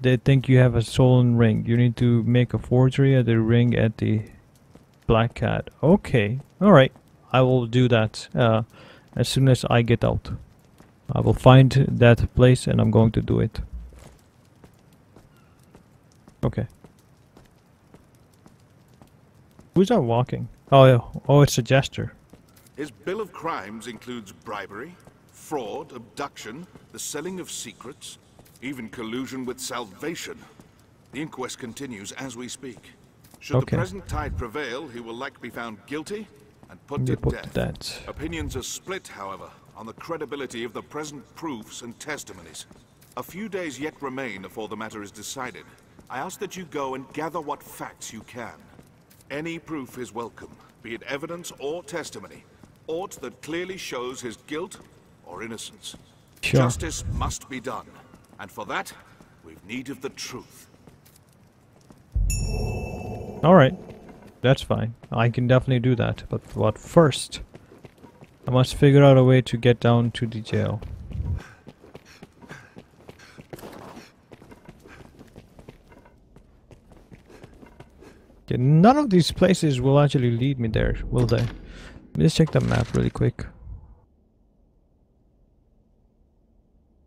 they think you have a stolen ring. You need to make a forgery of the ring at the Black Cat. Okay, all right. I will do that uh, as soon as I get out. I will find that place and I'm going to do it. Okay. Who's that walking? Oh, yeah. Oh, it's a jester. His bill of crimes includes bribery, fraud, abduction, the selling of secrets, even collusion with salvation. The inquest continues as we speak. Should Okay. the present tide prevail, he will likely be found guilty and put, to, put to death. death. Opinions are split, however, on the credibility of the present proofs and testimonies. A few days yet remain before the matter is decided. I ask that you go and gather what facts you can. Any proof is welcome, be it evidence or testimony, aught that clearly shows his guilt or innocence. Sure. Justice must be done, and for that, we've need of the truth. Alright. That's fine. I can definitely do that. But, what first, I must figure out a way to get down to the jail. Okay, none of these places will actually lead me there, will they? Let's check the map really quick.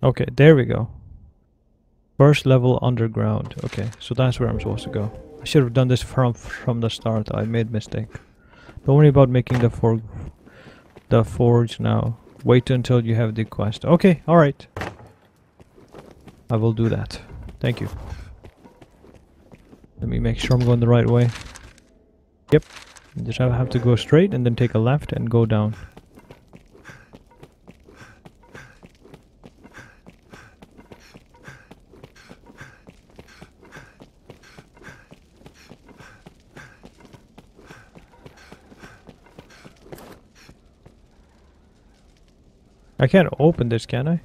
Okay, there we go. First level underground. Okay, so that's where I'm supposed to go. I should have done this from from the start. I made mistake. Don't worry about making the for the forge now. Wait until you have the quest. Okay, alright. I will do that. Thank you. Let me make sure I'm going the right way. Yep. Just have to go straight and then take a left and go down. I can't open this, can I?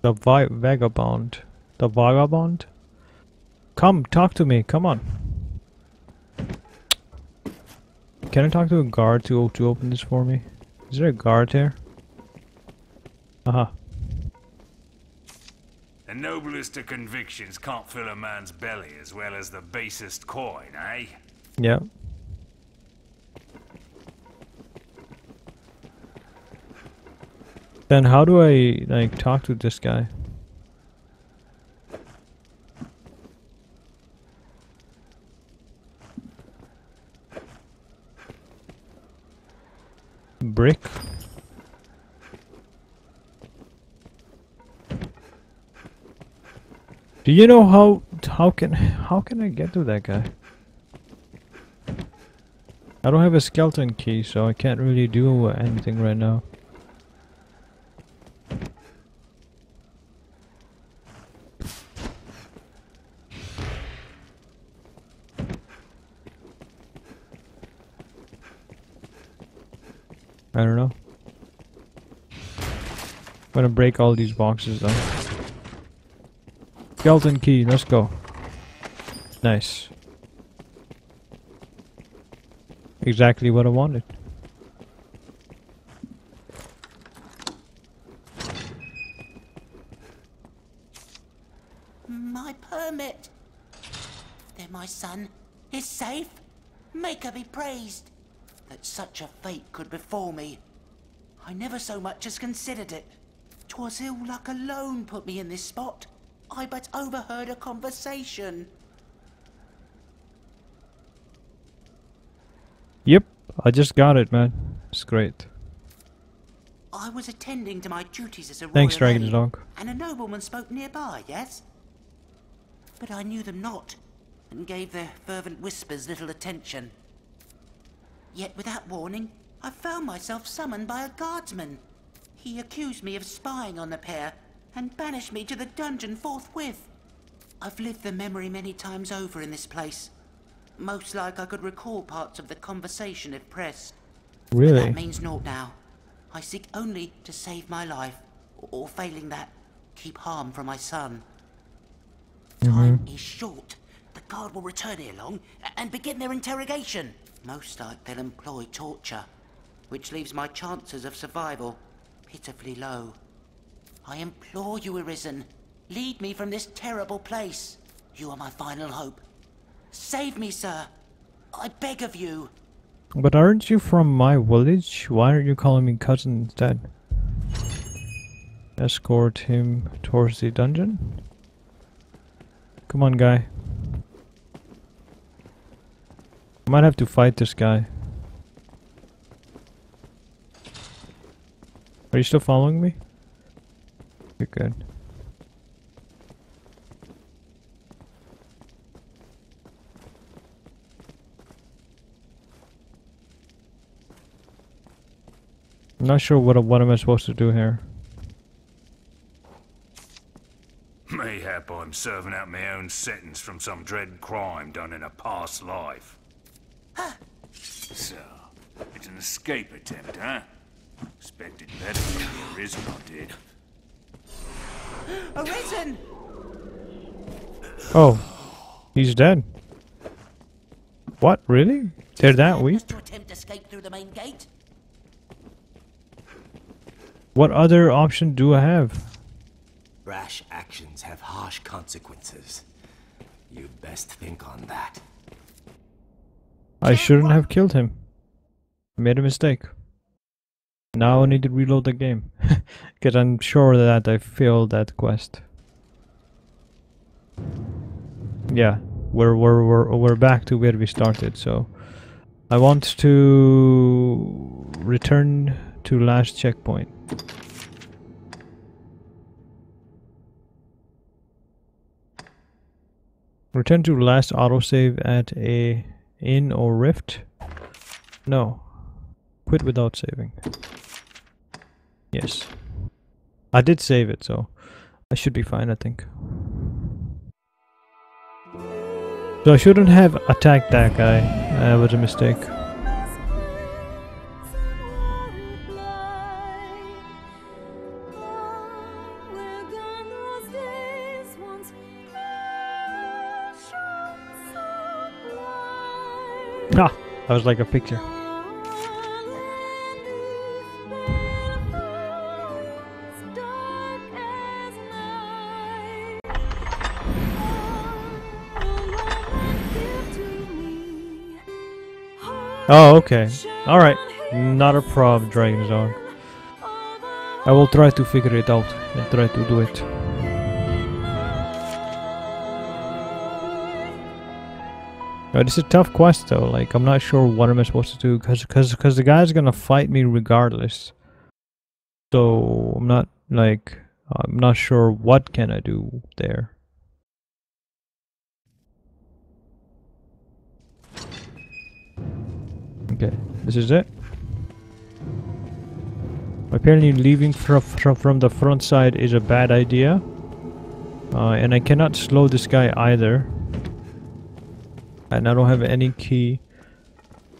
The vi vagabond. The vagabond? Come, talk to me, come on. Can I talk to a guard to, to open this for me? Is there a guard here? Uh-huh. The noblest of convictions can't fill a man's belly as well as the basest coin, eh? Yeah. Then how do I, like, talk to this guy? Brick? Do you know how, how can, how can I get to that guy? I don't have a skeleton key, so I can't really do anything right now. I don't know. I'm gonna break all these boxes though. Skeleton key, let's go. Nice. Exactly what I wanted. My permit. There, my son is safe. Maker be praised that such a fate could befall me. I never so much as considered it. 'Twas ill luck alone put me in this spot. I but overheard a conversation. Yep, I just got it, man. It's great. I was attending to my duties as a Thanks, royal Dragon's aide, Dog. and a nobleman spoke nearby, yes? But I knew them not, and gave their fervent whispers little attention. Yet without warning, I found myself summoned by a guardsman. He accused me of spying on the pair, and banished me to the dungeon forthwith. I've lived the memory many times over in this place. Most like I could recall parts of the conversation if pressed. Really? That means naught now. I seek only to save my life, or failing that, keep harm from my son. Mm-hmm. Time is short. The guard will return ere long and begin their interrogation. Most like they'll employ torture, which leaves my chances of survival pitifully low. I implore you, Arisen, lead me from this terrible place. You are my final hope. Save me, sir. I beg of you. But aren't you from my village? Why aren't you calling me cousin instead? Escort him towards the dungeon? Come on, guy. I might have to fight this guy. Are you still following me? You're good. I'm not sure what what am I supposed to do here. Mayhap I'm serving out my own sentence from some dread crime done in a past life. so, it's an escape attempt, huh? Expected better from the Arisen I did. Arisen! Oh, he's dead. What? Really? They're that weak? To attempt escape through the main gate? What other option do I have? Rash actions have harsh consequences. You best think on that. I shouldn't have killed him. I made a mistake. Now I need to reload the game. [laughs] Because I'm sure that I failed that quest. Yeah, we're, we're, we're, we're back to where we started, so... I want to return to last checkpoint. Return to last autosave at a inn or rift. No. Quit without saving. Yes. I did save it, so I should be fine, I think. So I shouldn't have attacked that guy. That was a mistake. Ah, that was like a picture. Oh, okay. Alright. Not a problem, Dragon Dog. I will try to figure it out and try to do it. This is a tough quest though, like I'm not sure what am I supposed to do because cause, cause the guy's gonna fight me regardless. So I'm not like I'm not sure what can I do there. Okay, this is it. Apparently leaving from, from, from the front side is a bad idea. Uh, and I cannot slow this guy either. And I don't have any key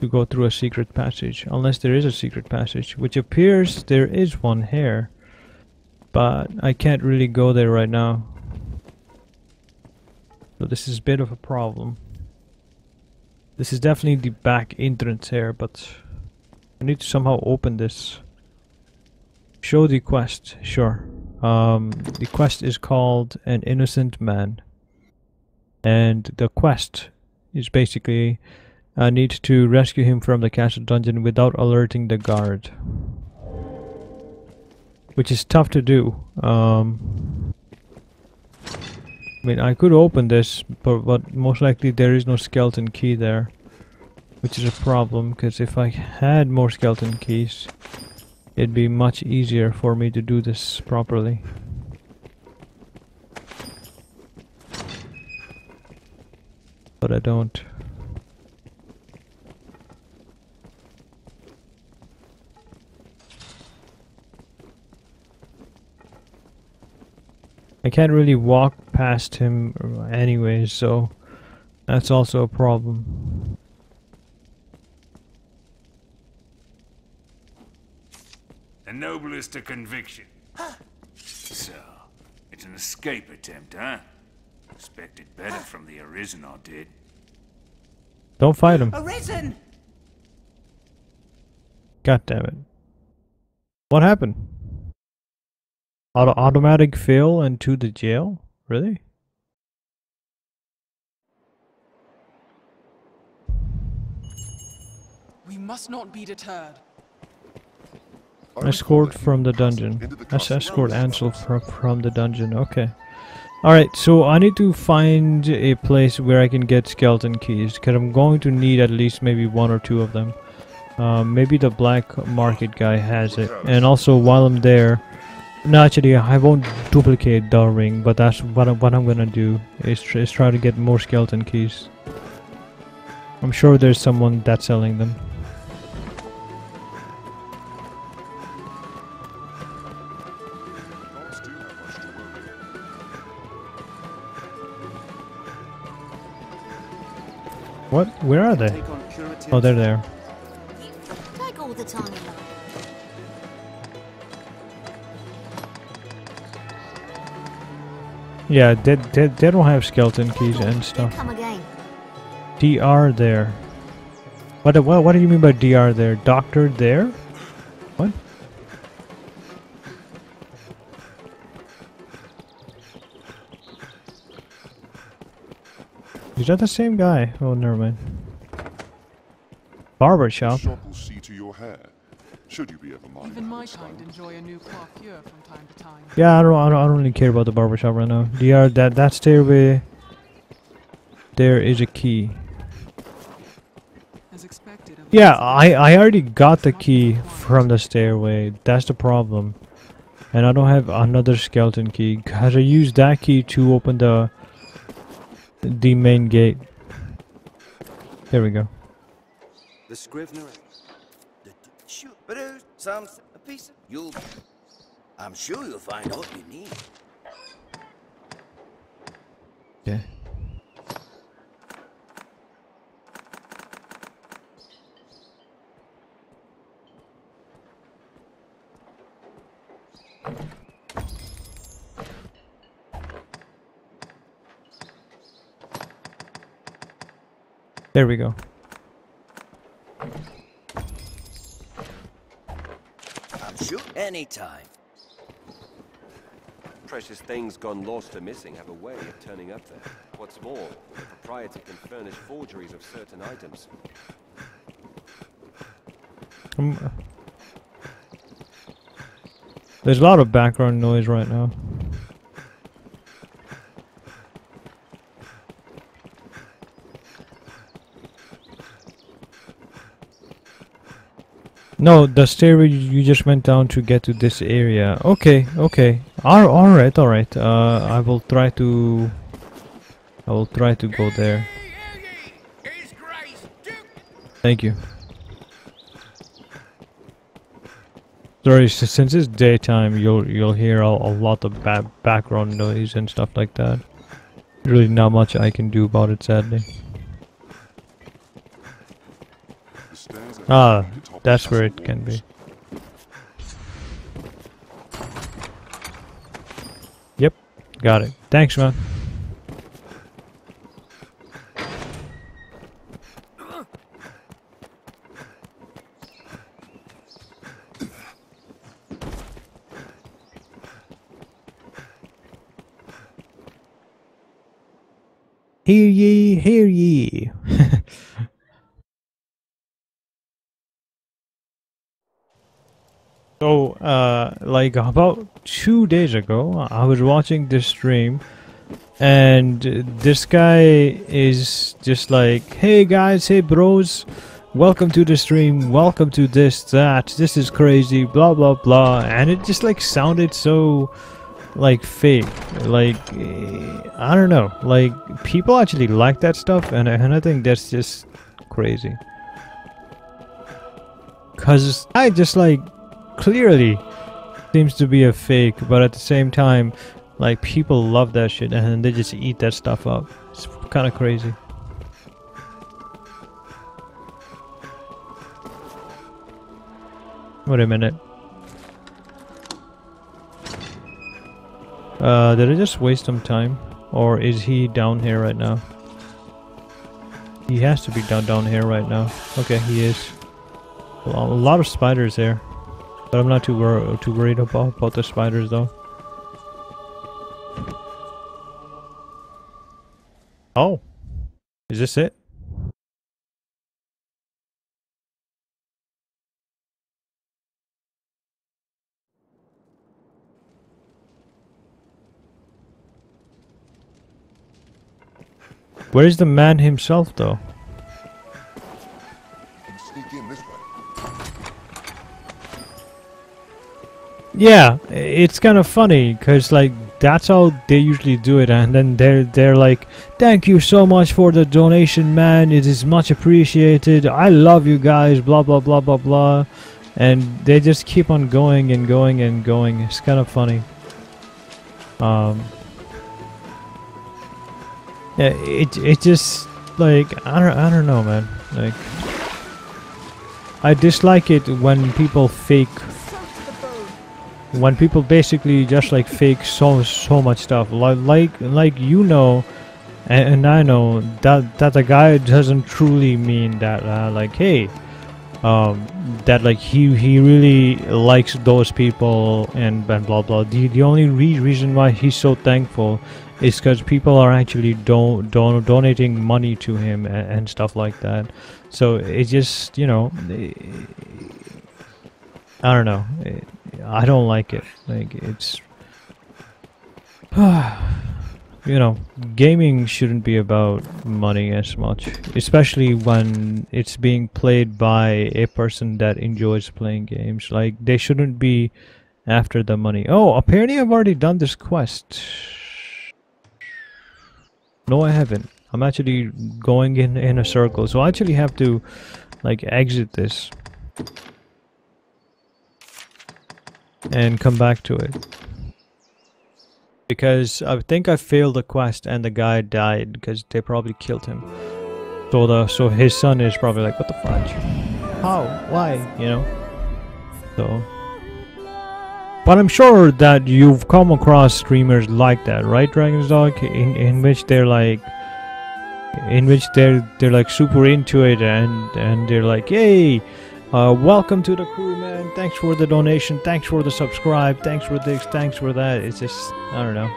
to go through a secret passage. Unless there is a secret passage. Which appears there is one here. But I can't really go there right now. So this is a bit of a problem. This is definitely the back entrance here, but I need to somehow open this. Show the quest, sure. Um, the quest is called An Innocent Man. And the quest is basically I need to rescue him from the castle dungeon without alerting the guard. Which is tough to do. Um, I mean, I could open this, but, but most likely there is no skeleton key there. Which is a problem, because if I had more skeleton keys, it'd be much easier for me to do this properly. But I don't. I can't really walk past him anyways, so that's also a problem. The noblest of conviction. so, it's an escape attempt, huh? Expected better from the Arisen I did. Don't fight him. Arisen! God damn it. What happened? Auto automatic fail into the jail? Really? We must not be deterred. Escort from the dungeon. Let's escort Ansel from, from the dungeon. Okay. Alright, so I need to find a place where I can get skeleton keys. Because I'm going to need at least maybe one or two of them. Uh, maybe the black market guy has it. And also while I'm there... No, actually, I won't duplicate the ring, but that's what, I, what I'm gonna do, is, tr is try to get more skeleton keys. I'm sure there's someone that's selling them. What? Where are they? Oh, they're there. Yeah, they, they, they don't have skeleton keys and stuff. DR there. What, what, what do you mean by DR there? Doctor there? What? Is that the same guy? Oh, never mind. Barber shop. Shop will see to your hair. Should you be ever minded. Even my kind enjoy a new coiffure from time to time. Yeah, I don't, I don't, I don't really care about the barber shop right now. DR, uh, that that stairway. There is a key. As expected. of Yeah, I I already got the key from the stairway. That's the problem. And I don't have another skeleton key because I used that key to open the the main gate. There we go. The Scrivener. The, the, shoot, but there's some a piece of you'll. I'm sure you'll find all you need. Okay. There we go. Sure anytime. Precious things gone lost or missing have a way of turning up there. What's more, the proprietor can furnish forgeries of certain items. Um, there's a lot of background noise right now. No, the stairway you just went down to get to this area. Okay, okay. All, right, all right. Uh, I will try to. I will try to go there. Thank you. Sorry, since it's daytime, you'll you'll hear a, a lot of ba background noise and stuff like that. Really, not much I can do about it, sadly. Ah, that's where it can be. Yep, got it. Thanks, man. Hear ye, hear ye. So, uh, like about two days ago, I was watching this stream, and this guy is just like, "Hey guys, hey bros, welcome to the stream, welcome to this, that, this is crazy, blah blah blah," and it just like sounded so like fake, like eh, I don't know, like people actually like that stuff, and and I think that's just crazy. Cause I just like clearly seems to be a fake, but at the same time, like people love that shit and they just eat that stuff up. It's kind of crazy. Wait a minute. Uh, did I just waste some time? Or is he down here right now? He has to be down down here right now. Okay, he is. A lot of spiders here. But I'm not too wor too worried about, about the spiders though. Oh. Is this it? Where is the man himself though? Yeah, it's kind of funny because like that's how they usually do it, and then they're they're like, "Thank you so much for the donation, man. It is much appreciated. I love you guys." Blah blah blah blah blah, and they just keep on going and going and going. It's kind of funny. Um. Yeah, it it just like I don't I don't know, man. Like I dislike it when people fake when people basically just like fake so so much stuff like like like you know and, and I know that that the guy doesn't truly mean that uh, like hey um, that like he he really likes those people and, and blah blah. The the only re- reason why he's so thankful is because people are actually don, don donating money to him and, and stuff like that. So it just you know, I don't know. It, I don't like it. Like it's. [sighs] you know, gaming shouldn't be about money as much, especially when it's being played by a person that enjoys playing games. Like, they shouldn't be after the money. Oh, apparently I've already done this quest. No, I haven't. I'm actually going in, in a circle, so I actually have to, like, exit this. And come back to it because I think I failed the quest and the guy died because they probably killed him. So the so his son is probably like, what the fudge? How? Why? You know? So. But I'm sure that you've come across streamers like that, right, Dragon's Dog? In in which they're like, in which they're they're like super into it and and they're like, hey. Uh, welcome to the crew, man. Thanks for the donation. Thanks for the subscribe. Thanks for this. Thanks for that. It's just, I don't know.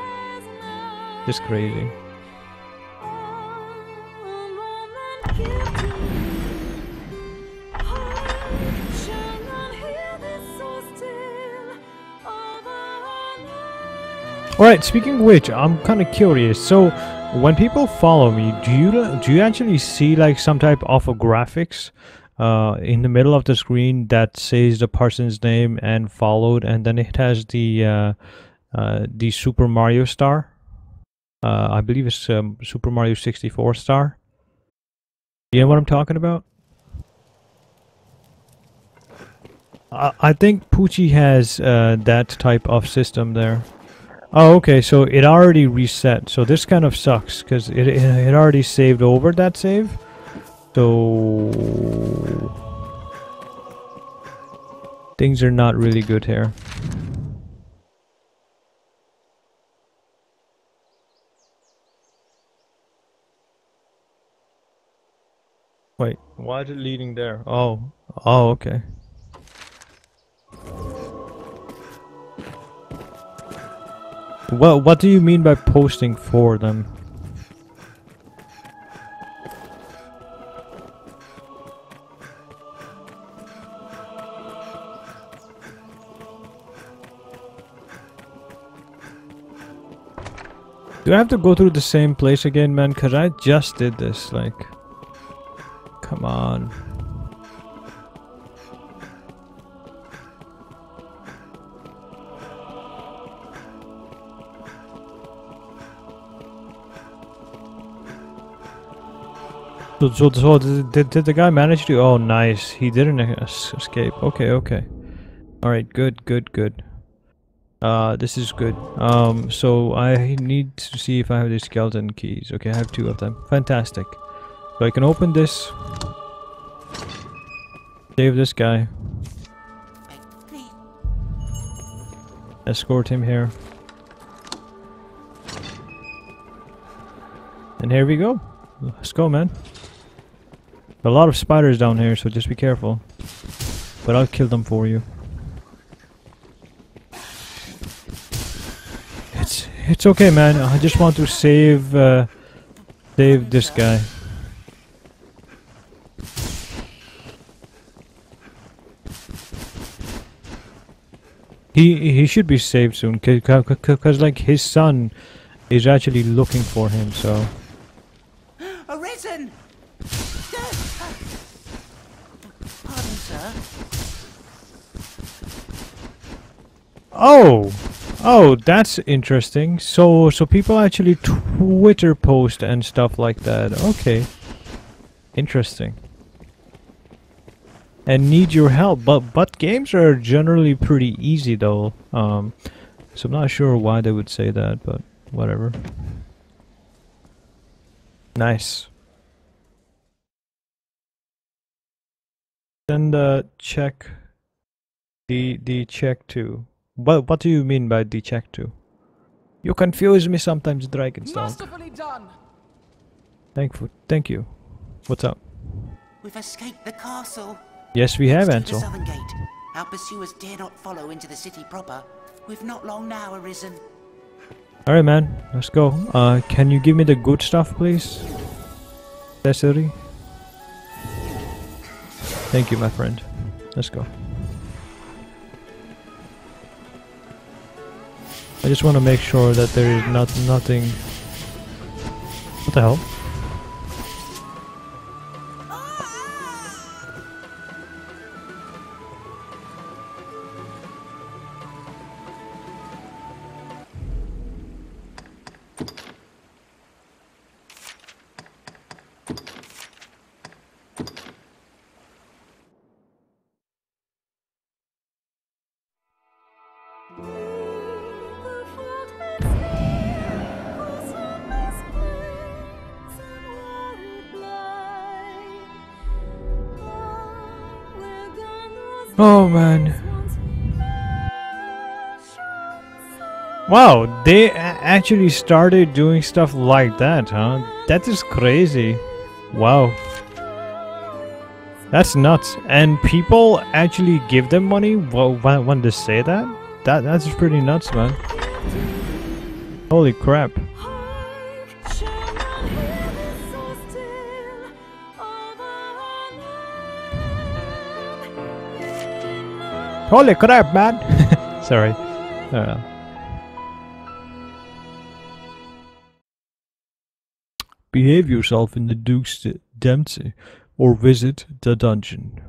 Just crazy. Alright, speaking of which, I'm kind of curious. So, when people follow me, do you do you actually see like some type of graphics uh, in the middle of the screen that says the person's name and followed, and then it has the uh, uh, the Super Mario star. Uh, I believe it's um, Super Mario 64 star. You know what I'm talking about? I, I think Poochie has uh, that type of system there. Oh, okay, so it already reset. So this kind of sucks because it, it already saved over that save. So things are not really good here. Wait, why is it leading there? Oh, oh, okay. Well, what do you mean by posting for them? Do I have to go through the same place again, man? Because I just did this, like... Come on. So, so, so did, did the guy manage to... Oh, nice. He didn't escape. Okay, okay. Alright, good, good, good. Uh, this is good. Um, so I need to see if I have the skeleton keys. Okay, I have two of them. Fantastic. So I can open this. Save this guy. Escort him here. And here we go. Let's go, man. A lot of spiders down here, so just be careful. But I'll kill them for you. It's okay, man. I just want to save uh, save this guy. He he should be saved soon, cause, cause like his son is actually looking for him. So. Arisen! Pardon, sir. Oh. Oh, that's interesting. So, so people actually Twitter post and stuff like that. Okay. Interesting. And need your help, but but games are generally pretty easy though. Um, so I'm not sure why they would say that, but whatever. Nice. Send uh check the the check too. What what do you mean by the check to? You confuse me sometimes, Dragon's Masterfully done. Thank you. Thank you. What's up? We've escaped the castle. Yes, we have, To the southern gate. Our pursuers dare not follow into the city proper. We've not long now arisen. Alright, man. Let's go. Uh, can you give me the good stuff, please? Necessary. Thank you, my friend. Let's go. Just want to make sure that there is not nothing. What the hell? Wow, they actually started doing stuff like that, huh? That is crazy. Wow. That's nuts. And people actually give them money wh- when, when they say that? That that's pretty nuts, man. Holy crap. Holy crap, man! [laughs] Sorry. Uh, behave yourself in the Duke's Demesne or visit the dungeon.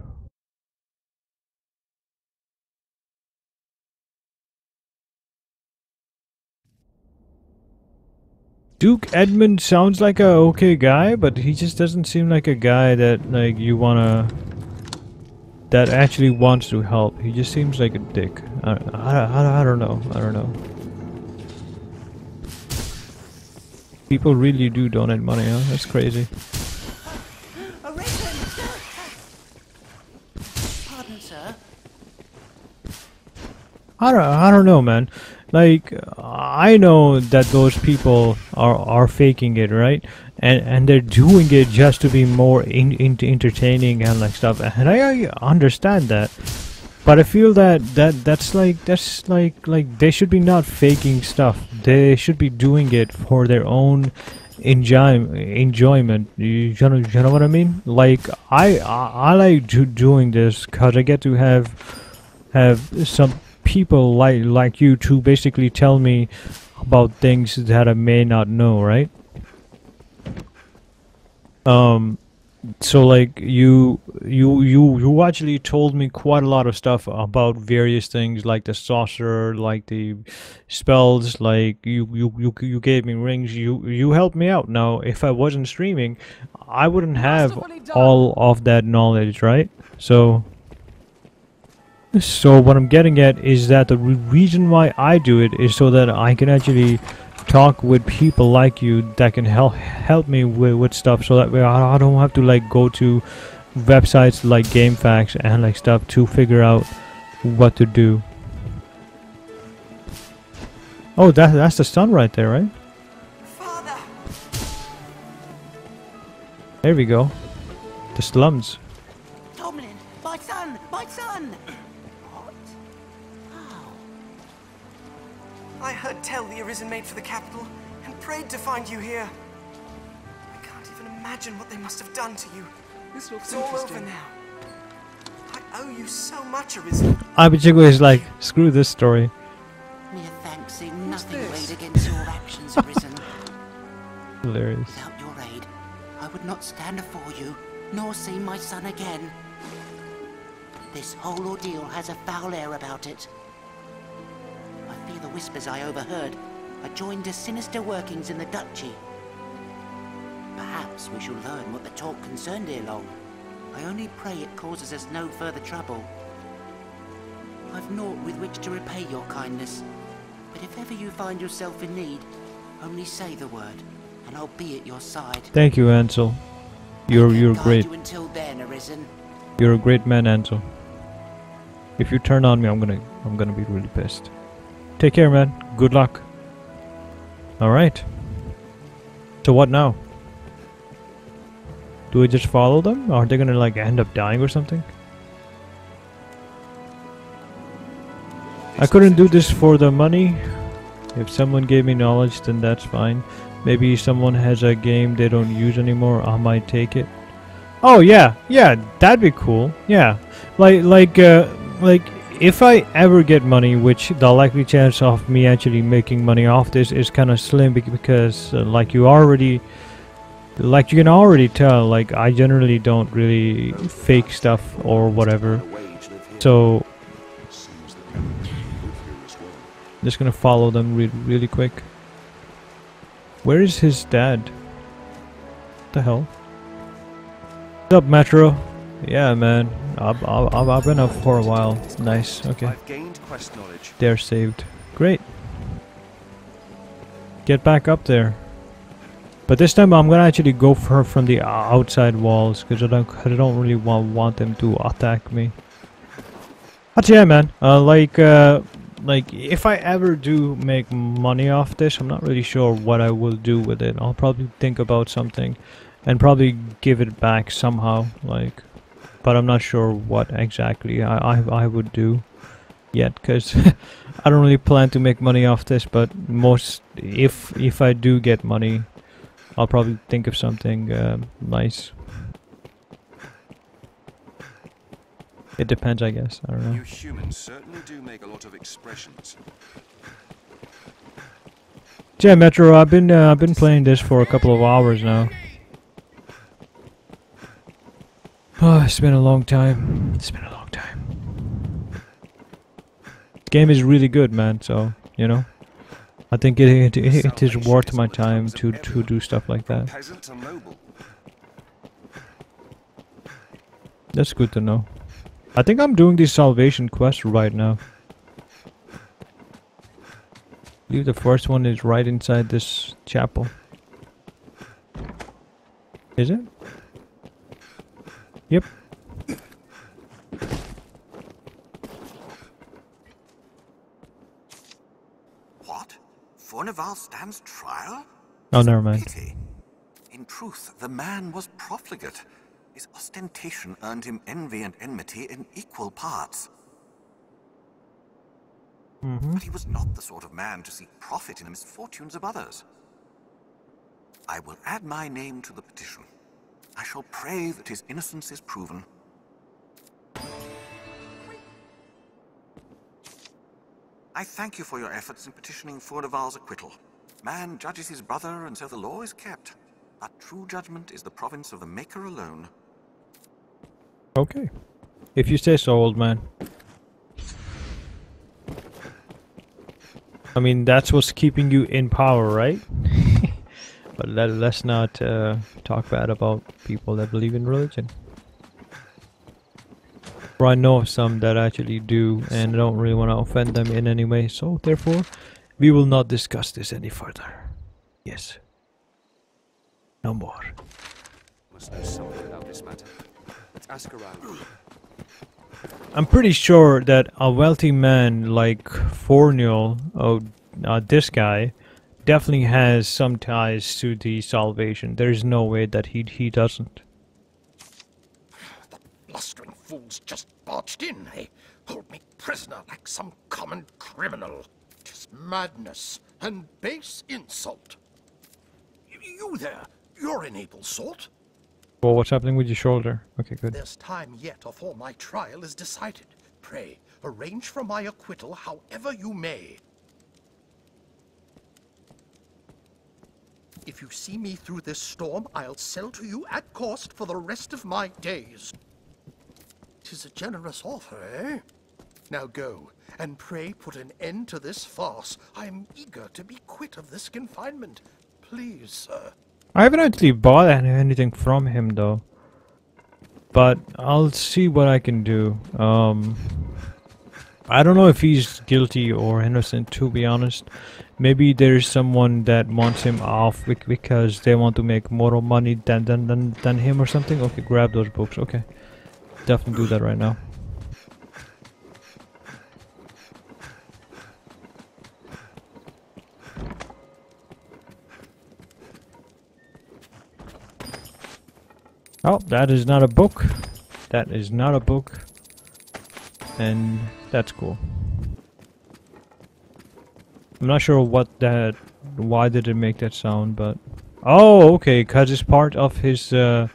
Duke Edmun sounds like a okay guy, but he just doesn't seem like a guy that like you wanna that actually wants to help. He just seems like a dick. I, I, I, I don't know. I don't know. People really do donate money, huh? That's crazy. Pardon, sir. I don't, I don't know, man. Like, I know that those people are are faking it, right? And and they're doing it just to be more in, in, entertaining and like stuff. And I, I understand that, but I feel that that that's like that's like like they should be not faking stuff. They should be doing it for their own enjoy enjoyment. You, you know you know what I mean? Like I I, I like do, doing this because I get to have have some people like like you to basically tell me about things that I may not know, right? Um so like you you you you actually told me quite a lot of stuff about various things like the saucer like the spells like you you you, you gave me rings. You you helped me out. Now if i wasn't streaming i wouldn't have all of that knowledge right? So so what I'm getting at is that the re- reason why I do it is so that I can actually talk with people like you that can help help me with, with stuff so that way I, I don't have to like go to websites like GameFAQs and like stuff to figure out what to do. Oh, that that's the sun right there, right? There we go. The slums. Tomlin, my son, my son! I heard tell the Arisen made for the capital and prayed to find you here. I can't even imagine what they must have done to you. This looks it's all over interesting. now. I owe you so much, Arisen. Abichigo is like, screw this story. Mere thanks seem nothing weighed against your actions, [laughs] Arisen. Hilarious. Without your aid, I would not stand before you, nor see my son again. This whole ordeal has a foul air about it. I fear the whispers I overheard are joined to sinister workings in the Duchy. Perhaps we shall learn what the talk concerned ere long. I only pray it causes us no further trouble. I've naught with which to repay your kindness, but if ever you find yourself in need, only say the word, and I'll be at your side. Thank you, Ansel. You're you're great. you until then, Arisen. You're a great man, Ansel. If you turn on me, I'm gonna I'm gonna be really pissed. Take care, man. Good luck. Alright. So what now? Do we just follow them? Aren't they gonna like end up dying or something? I couldn't do this for the money. If someone gave me knowledge, then that's fine. Maybe someone has a game they don't use anymore, I might take it. Oh yeah, yeah, that'd be cool. Yeah, like like uh, like if I ever get money, which the likely chance of me actually making money off this is kind of slim because uh, like you already like you can already tell like I generally don't really fake stuff or whatever. So just gonna follow them re really quick. Where is his dad? What the hell? What's up Metro yeah man I've, I've, I've been up for a while nice okay I've gained quest knowledge. they're saved great get back up there but this time I'm gonna actually go for her from the outside walls because I don't I don't really want want them to attack me. But yeah, man. Uh, like uh, like if I ever do make money off this, I'm not really sure what I will do with it. I'll probably think about something, and probably give it back somehow. Like, but I'm not sure what exactly I I, I would do yet because [laughs] I don't really plan to make money off this. But most if if I do get money. I'll probably think of something uh, nice. It depends, I guess. I don't know. You humans certainly do make a lot of expressions. Yeah, Metro. I've been uh, I've been playing this for a couple of hours now. Oh, [sighs] it's been a long time. It's been a long time. game is really good, man. So you know. I think it, it, it is worth my time to, to do stuff like that. That's good to know. I think I'm doing the salvation quest right now. I believe the first one is right inside this chapel. Is it? Yep. What? Fournival stands trial? Oh, never mind. Pity. In truth, the man was profligate. His ostentation earned him envy and enmity in equal parts. Mm -hmm. But he was not the sort of man to seek profit in the misfortunes of others. I will add my name to the petition. I shall pray that his innocence is proven. I thank you for your efforts in petitioning Fournival's acquittal. Man judges his brother, and so the law is kept. But true judgment is the province of the Maker alone. Okay. If you say so, old man. I mean, that's what's keeping you in power, right? But let, let's not uh, talk bad about people that believe in religion. Or I know of some that actually do, and I don't really want to offend them in any way, so therefore, we will not discuss this any further. Yes. No more. Must know something about this matter. Let's ask around. I'm pretty sure that a wealthy man like Fournival, oh, uh, this guy, definitely has some ties to the Salvation. There's no way that he he doesn't. The blustering fools just barged in. Eh? They hold me prisoner like some common criminal. Tis madness and base insult. You there, you're an able sort. Well, what's happening with your shoulder? Okay, good. There's time yet afore my trial is decided. Pray, arrange for my acquittal however you may. If you see me through this storm, I'll sell to you at cost for the rest of my days. Tis a generous offer, eh? Now go, and pray put an end to this farce. I am eager to be quit of this confinement. Please, sir. I haven't actually bought anything from him though. But I'll see what I can do. Um, I don't know if he's guilty or innocent to be honest. Maybe there's someone that wants him off because they want to make more money than, than, than, than him or something. Okay, grab those books. Okay. Definitely do that right now. Oh, that is not a book. That is not a book. And that's cool. I'm not sure what that, why did it make that sound, but oh, okay, cause it's part of his uh,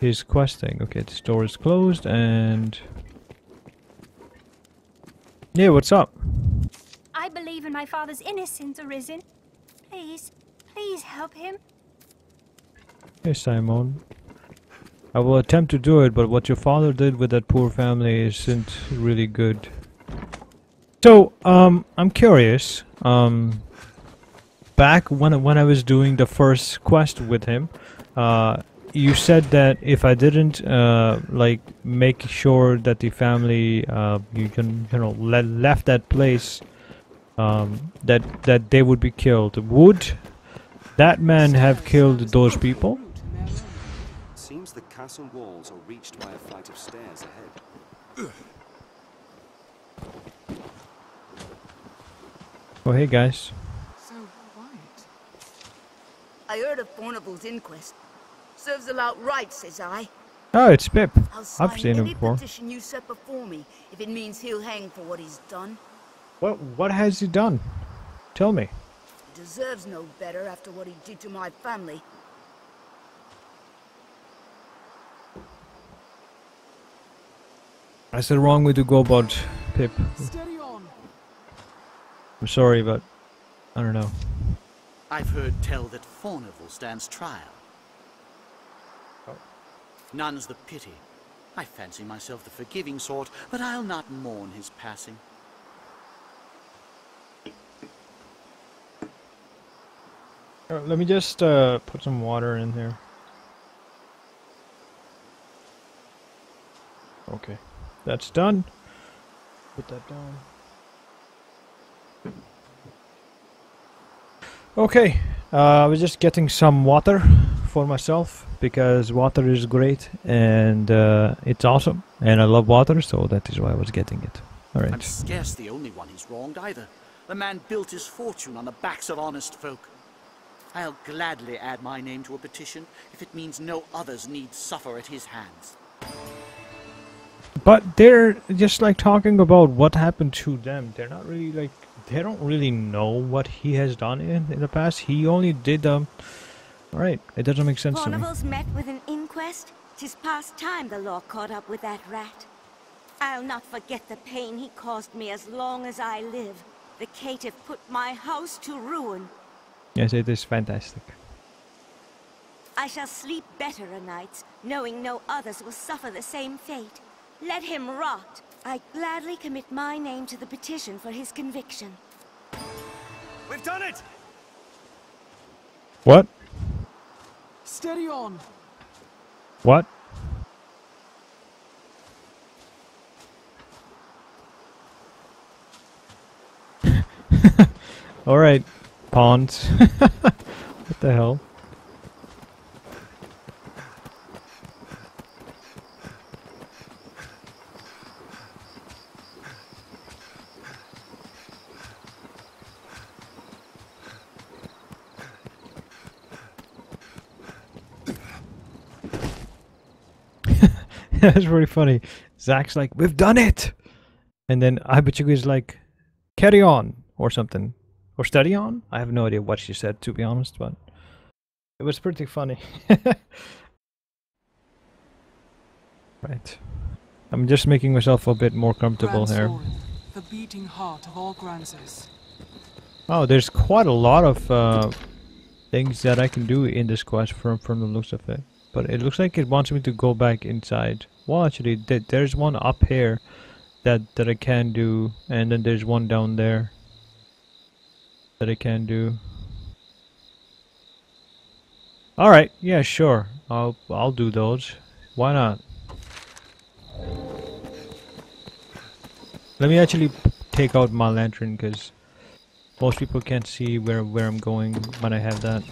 his quest thing. Okay, this door is closed, and yeah, what's up? I believe in my father's innocence, Arisen. Please, please help him. Hey, Simon. I will attempt to do it, but what your father did with that poor family isn't really good. So, um, I'm curious. Um, back when when I was doing the first quest with him, uh, you said that if I didn't uh, like make sure that the family, uh, you can you know le left that place, um, that that they would be killed. Would that man have killed those people? Seems the castle walls are reached by a flight of stairs ahead. Oh, hey guys. So quiet. I heard of Fournival's inquest. Serves a lot right, says I. Oh, it's Pip. I'll sign I've seen him any before. petition you set before me if it means he'll hang for what he's done. What what has he done? Tell me. He deserves no better after what he did to my family. That's the wrong way to go about Pip. Steady on. I'm sorry, but I don't know. I've heard tell that Fournival stands trial. None's the pity. I fancy myself the forgiving sort, but I'll not mourn his passing. Uh, let me just uh, put some water in here. Okay, that's done. Put that down. Okay, uh, I was just getting some water for myself because water is great and uh, it's awesome and I love water, so that is why I was getting it. All I'm scarce the only one he's wronged either. The man built his fortune on the backs of honest folk. I'll gladly add my name to a petition if it means no others need suffer at his hands. But they're just like talking about what happened to them. They're not really like they don't really know what he has done in, in the past. He only did um. All right, it doesn't make sense to me. Fournival's met with an inquest. Tis past time the law caught up with that rat. I'll not forget the pain he caused me as long as I live. The caitiff put my house to ruin. Yes, it is fantastic. I shall sleep better o' nights, knowing no others will suffer the same fate. Let him rot. I gladly commit my name to the petition for his conviction. We've done it! What? Steady on. What? [laughs] All right, pawns. [laughs] what the hell? [laughs] That's pretty funny. Zach's like, "We've done it," and then Ibuchiku is like, "Carry on" or something, or "Study on." I have no idea what she said to be honest, but it was pretty funny. [laughs] right. I'm just making myself a bit more comfortable here. Gran Soren, the beating heart of all. Oh, there's quite a lot of uh, things that I can do in this quest from from the looks of it. But it looks like it wants me to go back inside. Well, actually, th there's one up here that that I can do, and then there's one down there that I can do. All right, yeah, sure. I'll I'll do those. Why not? Let me actually take out my lantern because most people can't see where where I'm going when I have that.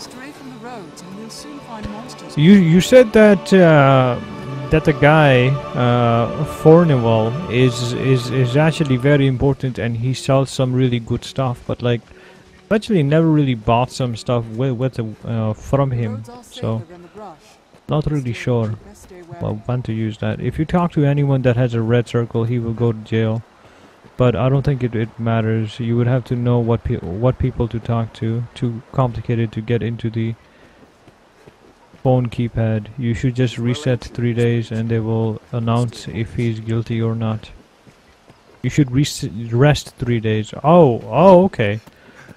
Stray from the roads and we'll soon find monsters. You you said that uh, that the guy uh, Fournival is is is actually very important, and he sells some really good stuff. But like, I've actually never really bought some stuff with with uh, from him, so not really sure well, when to use that. If you talk to anyone that has a red circle, he will go to jail. But I don't think it, it matters. You would have to know what pe what people to talk to. Too complicated to get into the phone keypad. You should just reset three days and they will announce if he's guilty or not. You should res rest three days. Oh, oh, okay.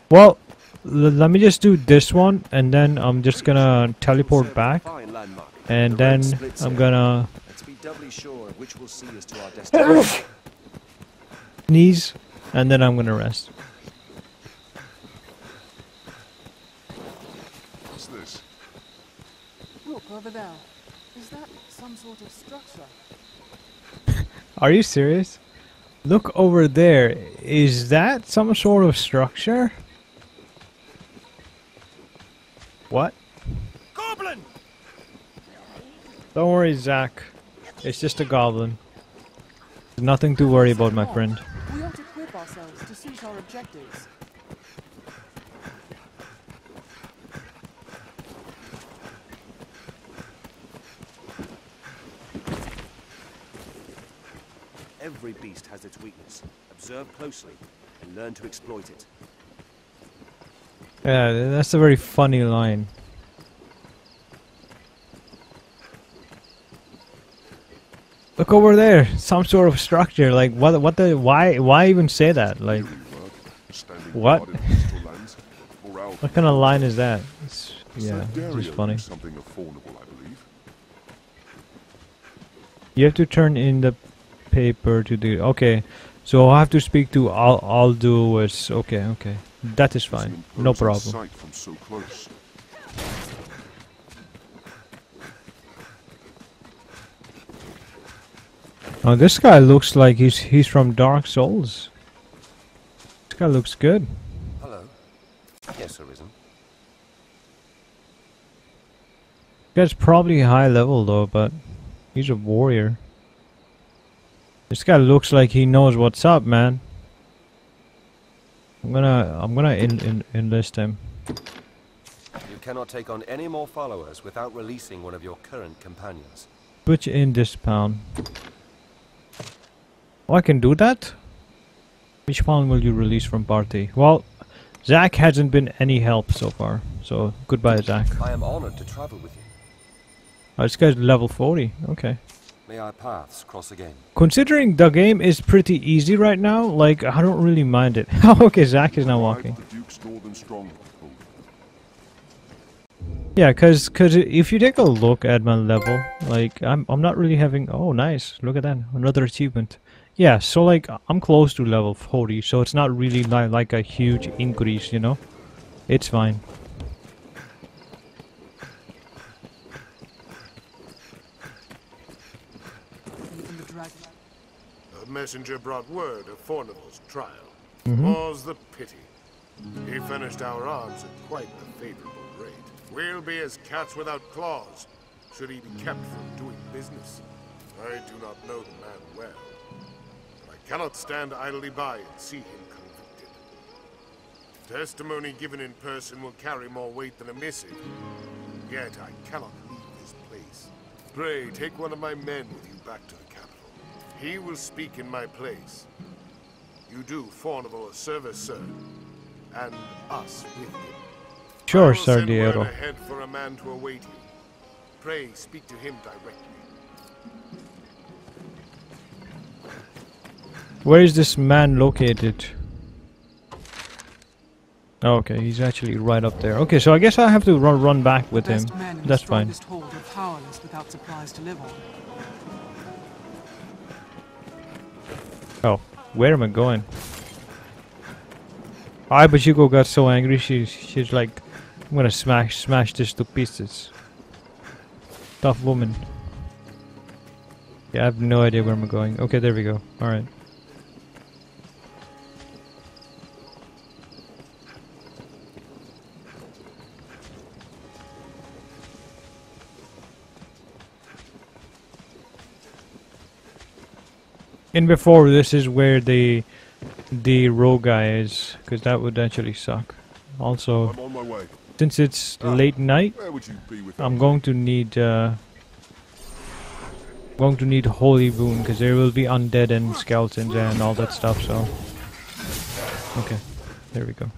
Well, let me just do this one and then I'm just gonna teleport back. And then I'm gonna [laughs] sneeze and then I'm gonna rest. What's this? Look over there. Is that some sort of structure? Are you serious? Look over there. Is that some sort of structure? What? Goblin! Don't worry, Zach. It's just a goblin. Nothing to worry about, my friend. We ought to equip ourselves to suit our objectives. Every beast has its weakness. Observe closely and learn to exploit it. Yeah, that's a very funny line. Look over there, some sort of structure. Like what? What the? Why? Why even say that? Like what? [laughs] what kind of line is that? It's, yeah, it's funny. Something affordable, I believe. You have to turn in the paper to do. Okay, so I have to speak to Al Aldous. Okay, okay, that is fine. No problem. Sight from so close. Oh, this guy looks like he's he's from Dark Souls. This guy looks good. Hello. Yes, Arisen. Guy's probably high level though, but he's a warrior. This guy looks like he knows what's up, man. I'm gonna I'm gonna en en enlist him. You cannot take on any more followers without releasing one of your current companions. Put you in this pound. Oh, I can do that? Which pawn will you release from party? Well, Zach hasn't been any help so far, so goodbye, Zach. I am honored to travel with you. Oh, this guy's level 40. Okay. May our paths cross again. Considering the game is pretty easy right now, like, I don't really mind it. [laughs] Oh, okay, Zach is now walking. The Duke's northern stronghold. Yeah, cause, cause if you take a look at my level, like, I'm, I'm not really having... Oh, nice. Look at that. Another achievement. Yeah, so, like, I'm close to level 40, so it's not really li like a huge increase, you know? It's fine. A messenger brought word of Fournival's trial. Mhm. More's the pity. He finished our arms at quite a favorable rate. We'll be as cats without claws, should he be kept from doing business. I do not know the man well, cannot stand idly by and see him convicted. Testimony given in person will carry more weight than a missive, yet I cannot leave this place. Pray, take one of my men with you back to the capital. He will speak in my place. You do Fournival a service, sir, and us with him. Sure, I will send Sardiero. word ahead for a man to await you. Pray, speak to him directly. Where is this man located? Okay, he's actually right up there. Okay, so I guess I have to run run back with him. Best men in That's fine. strongest hold are powerless without supplies to live on. Oh, where am I going? Ai, but Yuko got so angry. She's she's like, I'm gonna smash smash this to pieces. Tough woman. Yeah, I have no idea where I'm going. Okay, there we go. All right. In before, this is where the the rogue guy is, because that would actually suck. Also, I'm on my way. since it's late night, Where would you be with I'm going to need uh, going to need holy boon because there will be undead and skeletons and all that stuff. So, okay, there we go.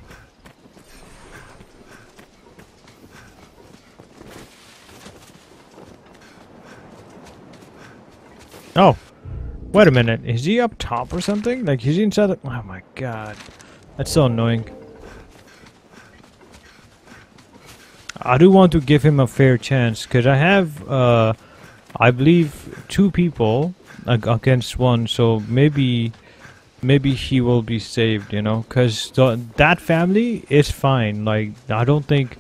Oh, wait a minute. Is he up top or something? Like he's inside. The oh my god, that's so annoying. I do want to give him a fair chance because I have, uh, I believe, two people ag- against one. So maybe, maybe he will be saved. You know, because that family is fine. Like I don't think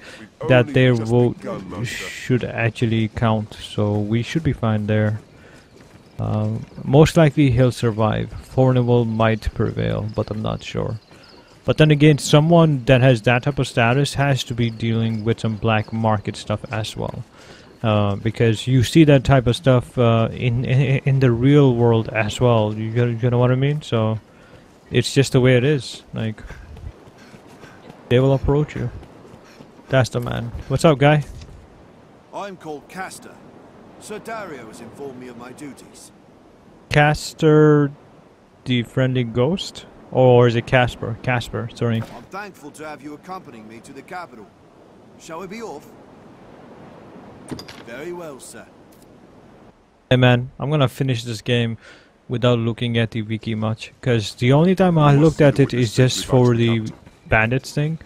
that their vote should actually count. So we should be fine there. Um, most likely he'll survive. Fournival might prevail, but I'm not sure. But then again, someone that has that type of status has to be dealing with some black market stuff as well. Uh, because you see that type of stuff uh, in, in in the real world as well. You, you know what I mean? So it's just the way it is. Like they will approach you. That's the man. What's up, guy? I'm called Castor. Sir Dario has informed me of my duties. Caster, the friendly ghost, or is it Casper? Casper, sorry. I'm thankful to have you accompanying me to the capital. Shall we be off? Very well, sir. Hey man, I'm gonna finish this game without looking at the wiki much, because the only time I looked at it is just for the bandits thing,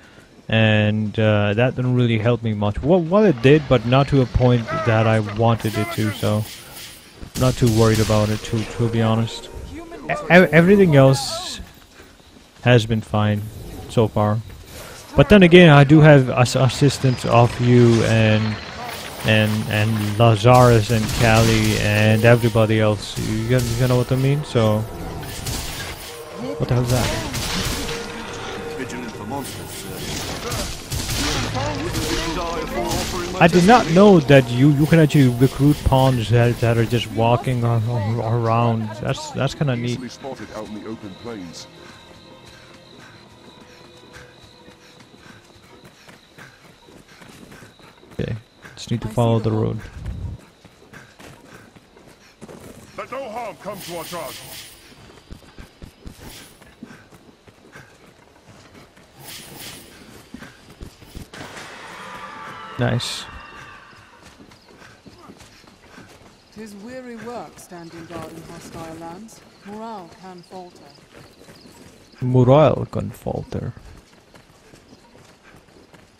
and uh, that didn't really help me much. Well, well, it did, but not to a point that I wanted it to. So, not too worried about it. To to be honest, E- everything else has been fine so far. But then again, I do have ass- assistance of you and and and Lazarus and Callie and everybody else. You, you know what I mean? So, what the hell is that? I did not know that you you can actually recruit pawns that, that are just walking ar- ar- around. That's that's kind of neat. Spotted out in the open plains. Okay, just need to follow the road. Let no harm come to our charge. Nice. Tis weary work standing guard in hostile lands. Morale can falter. Morale can falter.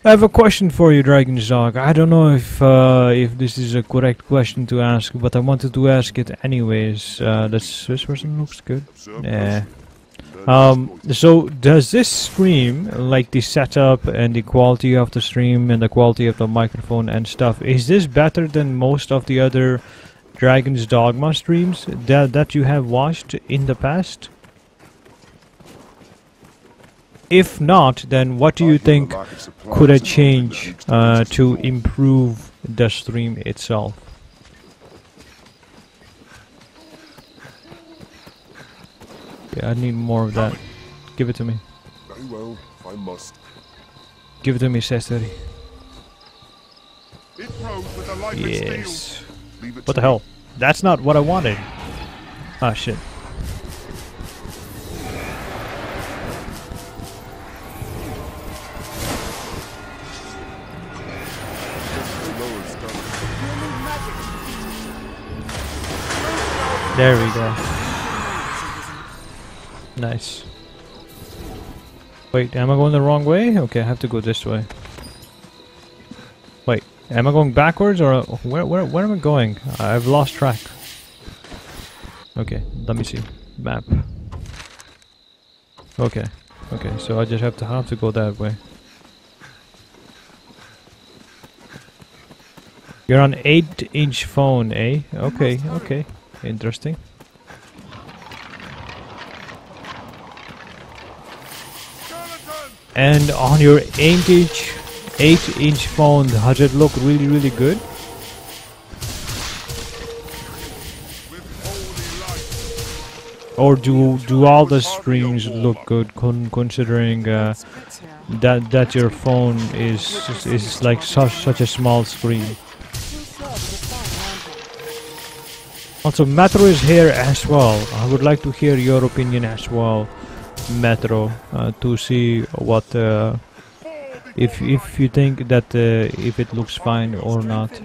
I have a question for you, Dragon Zog. I don't know if uh, if this is a correct question to ask, but I wanted to ask it anyways. Uh, this this person looks good. Yeah. Um. So does this stream, like the setup and the quality of the stream and the quality of the microphone and stuff, is this better than most of the other Dragon's Dogma streams that that you have watched in the past? If not, then what do you think could I change uh, to improve the stream itself? Yeah, I need more of that. Give it to me. Very well, I must. Give it to me, Cesare. It with the life Yes. Leave it What the hell? That's not what I wanted. Ah, shit. There we go. Nice. Wait, am I going the wrong way? Okay, I have to go this way. Wait, am I going backwards or where where where am I going? I've lost track. Okay, let me see. Map. Okay. Okay, so I just have to have to go that way. You're on 8 inch phone, eh? Okay, okay. Interesting. And on your 8 inch 8 inch phone, does it look really really good? or do do all the streams look good con considering uh, that that your phone is is like such such a small screen? Also, Metro is here as well. I would like to hear your opinion as well, Metro, uh, to see what uh, if if you think that uh, if it looks fine or not. Must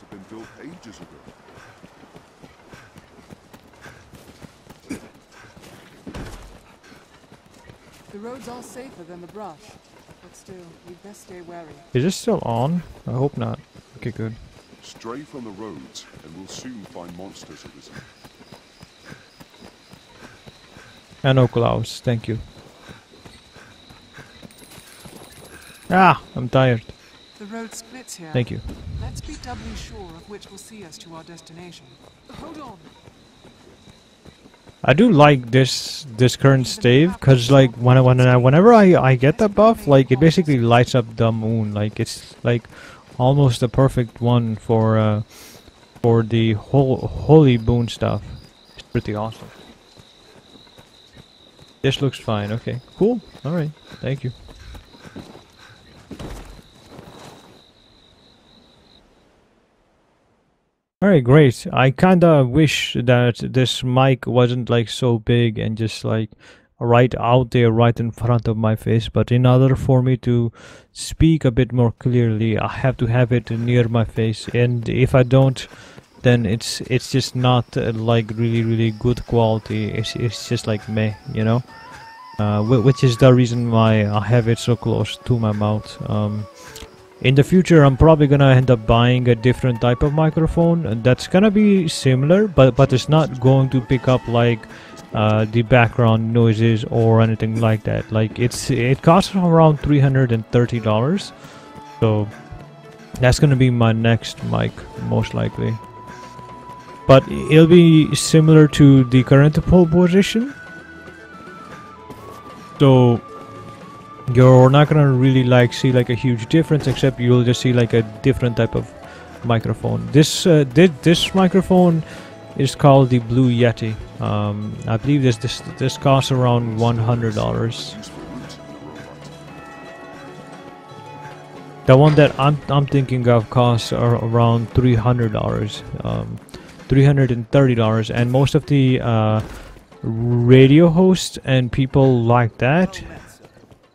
have been built ages ago. The road's all safer than the brush, but still, you'd best stay wary. Is this still on? I hope not. Okay, good. Stray from the roads, and we'll soon find monsters arisen. I know Klaus, thank you. Ah, I'm tired. The road splits here. Thank you. Let's be doubly sure of which will see us to our destination. Hold on. I do like this this current stave because like when I, when I, whenever I I get that buff, like it basically lights up the moon. Like it's like almost the perfect one for uh, for the whole holy boon stuff. It's pretty awesome. This looks fine. Okay, cool. All right, thank you. Alright, great. I kinda wish that this mic wasn't like so big and just like right out there, right in front of my face. But in order for me to speak a bit more clearly, I have to have it near my face. And if I don't, then it's it's just not uh, like really really good quality. It's it's just like meh, you know. Uh, wh- which is the reason why I have it so close to my mouth. Um, in the future i'm probably gonna end up buying a different type of microphone and that's gonna be similar but but it's not going to pick up like uh, the background noises or anything like that like it's it costs around 330 dollars so that's gonna be my next mic most likely but it'll be similar to the current pole position. So you're not gonna really like see like a huge difference except you'll just see like a different type of microphone. This uh, this, this microphone is called the blue yeti. Um, i believe this this this costs around 100 dollars. The one that i'm i'm thinking of costs around 300 dollars. Um, 330 dollars and most of the uh, radio hosts and people like that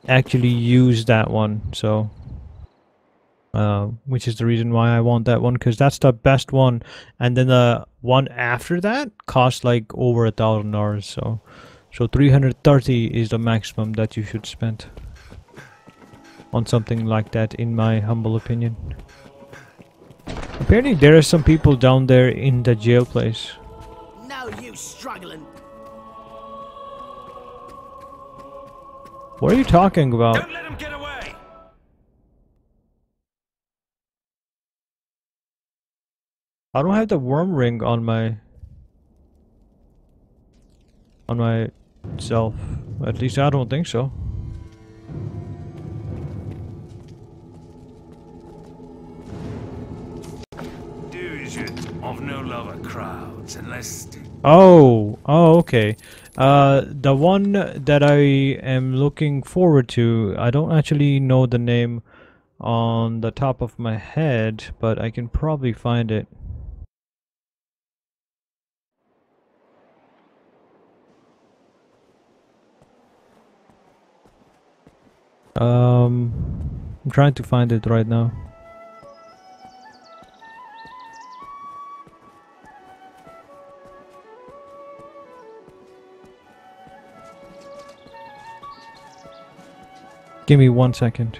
actually use that one so uh, which is the reason why I want that one because that's the best one. And then the one after that costs like over a thousand dollars so so 330 is the maximum that you should spend on something like that in my humble opinion apparently there are some people down there in the jail place No use struggling. what are you talking about Don't let him get away! I don't have the worm ring on my on myself. At least I don't think so. Oh, oh, okay. Uh, the one that I am looking forward to, I don't actually know the name on the top of my head, but I can probably find it. Um, I'm trying to find it right now. Give me one second.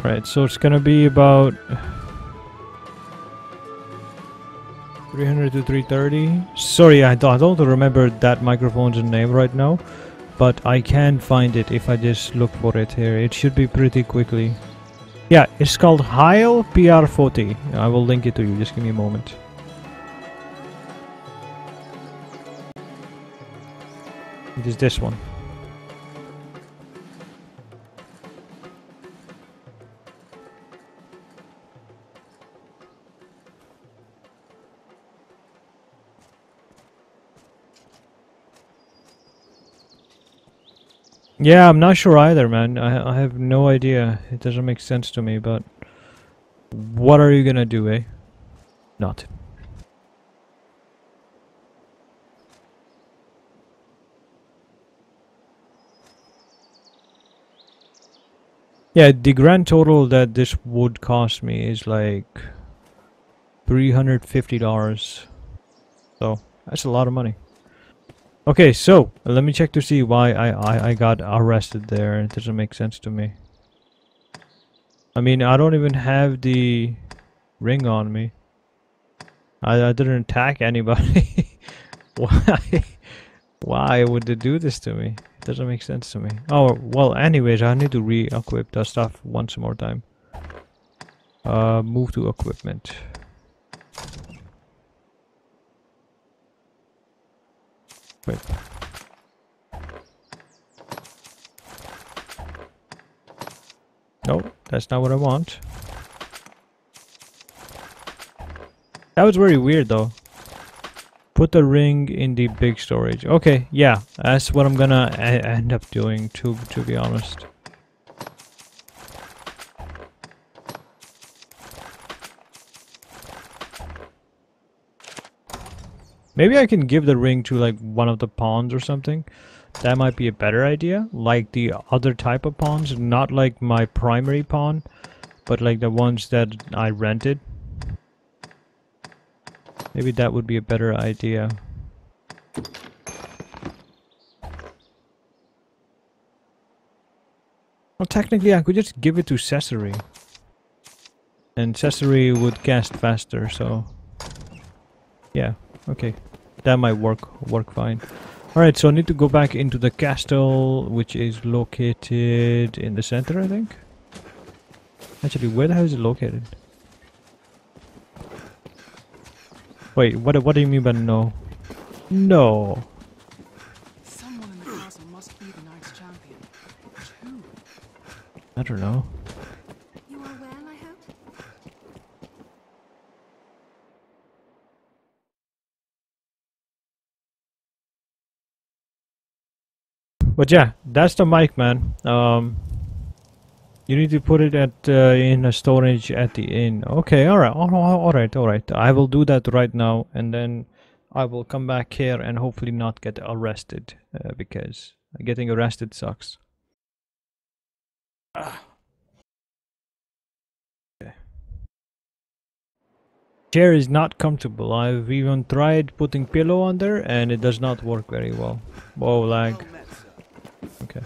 Alright, so it's gonna be about 300 to 330. Sorry, I don't, I don't remember that microphone's name right now, but I can find it if I just look for it here. It should be pretty quickly. Yeah, it's called Heil PR40. I will link it to you, just give me a moment. It is this one. Yeah, I'm not sure either, man. I I have no idea. It doesn't make sense to me, but what are you gonna do, eh? Nothing. Yeah, the grand total that this would cost me is like $350. So, that's a lot of money. Okay, so, let me check to see why I, I, I got arrested there. It doesn't make sense to me. I mean, I don't even have the ring on me. I, I didn't attack anybody. [laughs] why? Why would they do this to me? It doesn't make sense to me. Oh, well, anyways, I need to re-equip the stuff once more time. Uh, move to equipment. Wait. No, that's not what I want. That was very weird though. Put the ring in the big storage. Okay, yeah, that's what I'm gonna end up doing to to be honest. Maybe I can give the ring to like one of the pawns or something. That might be a better idea. Like the other type of pawns, not like my primary pawn, but like the ones that I rented. Maybe that would be a better idea. Well, technically I could just give it to Cesare. And Cesare would cast faster, so... Yeah, okay. That might work, work fine. Alright, so I need to go back into the castle, which is located in the center, I think. Actually, where the hell is it located? Wait, what what do you mean by no? No. Someone in the castle must be the Knights champion. But who? I don't know. You are well, I hope? But yeah, that's the mic, man. Um, you need to put it at uh, in a storage at the inn. Okay, all right, all, all right, all right. I will do that right now, and then I will come back here and hopefully not get arrested uh, because getting arrested sucks. Ah. Okay. Chair is not comfortable. I've even tried putting pillow on there, and it does not work very well. Whoa, lag. Okay.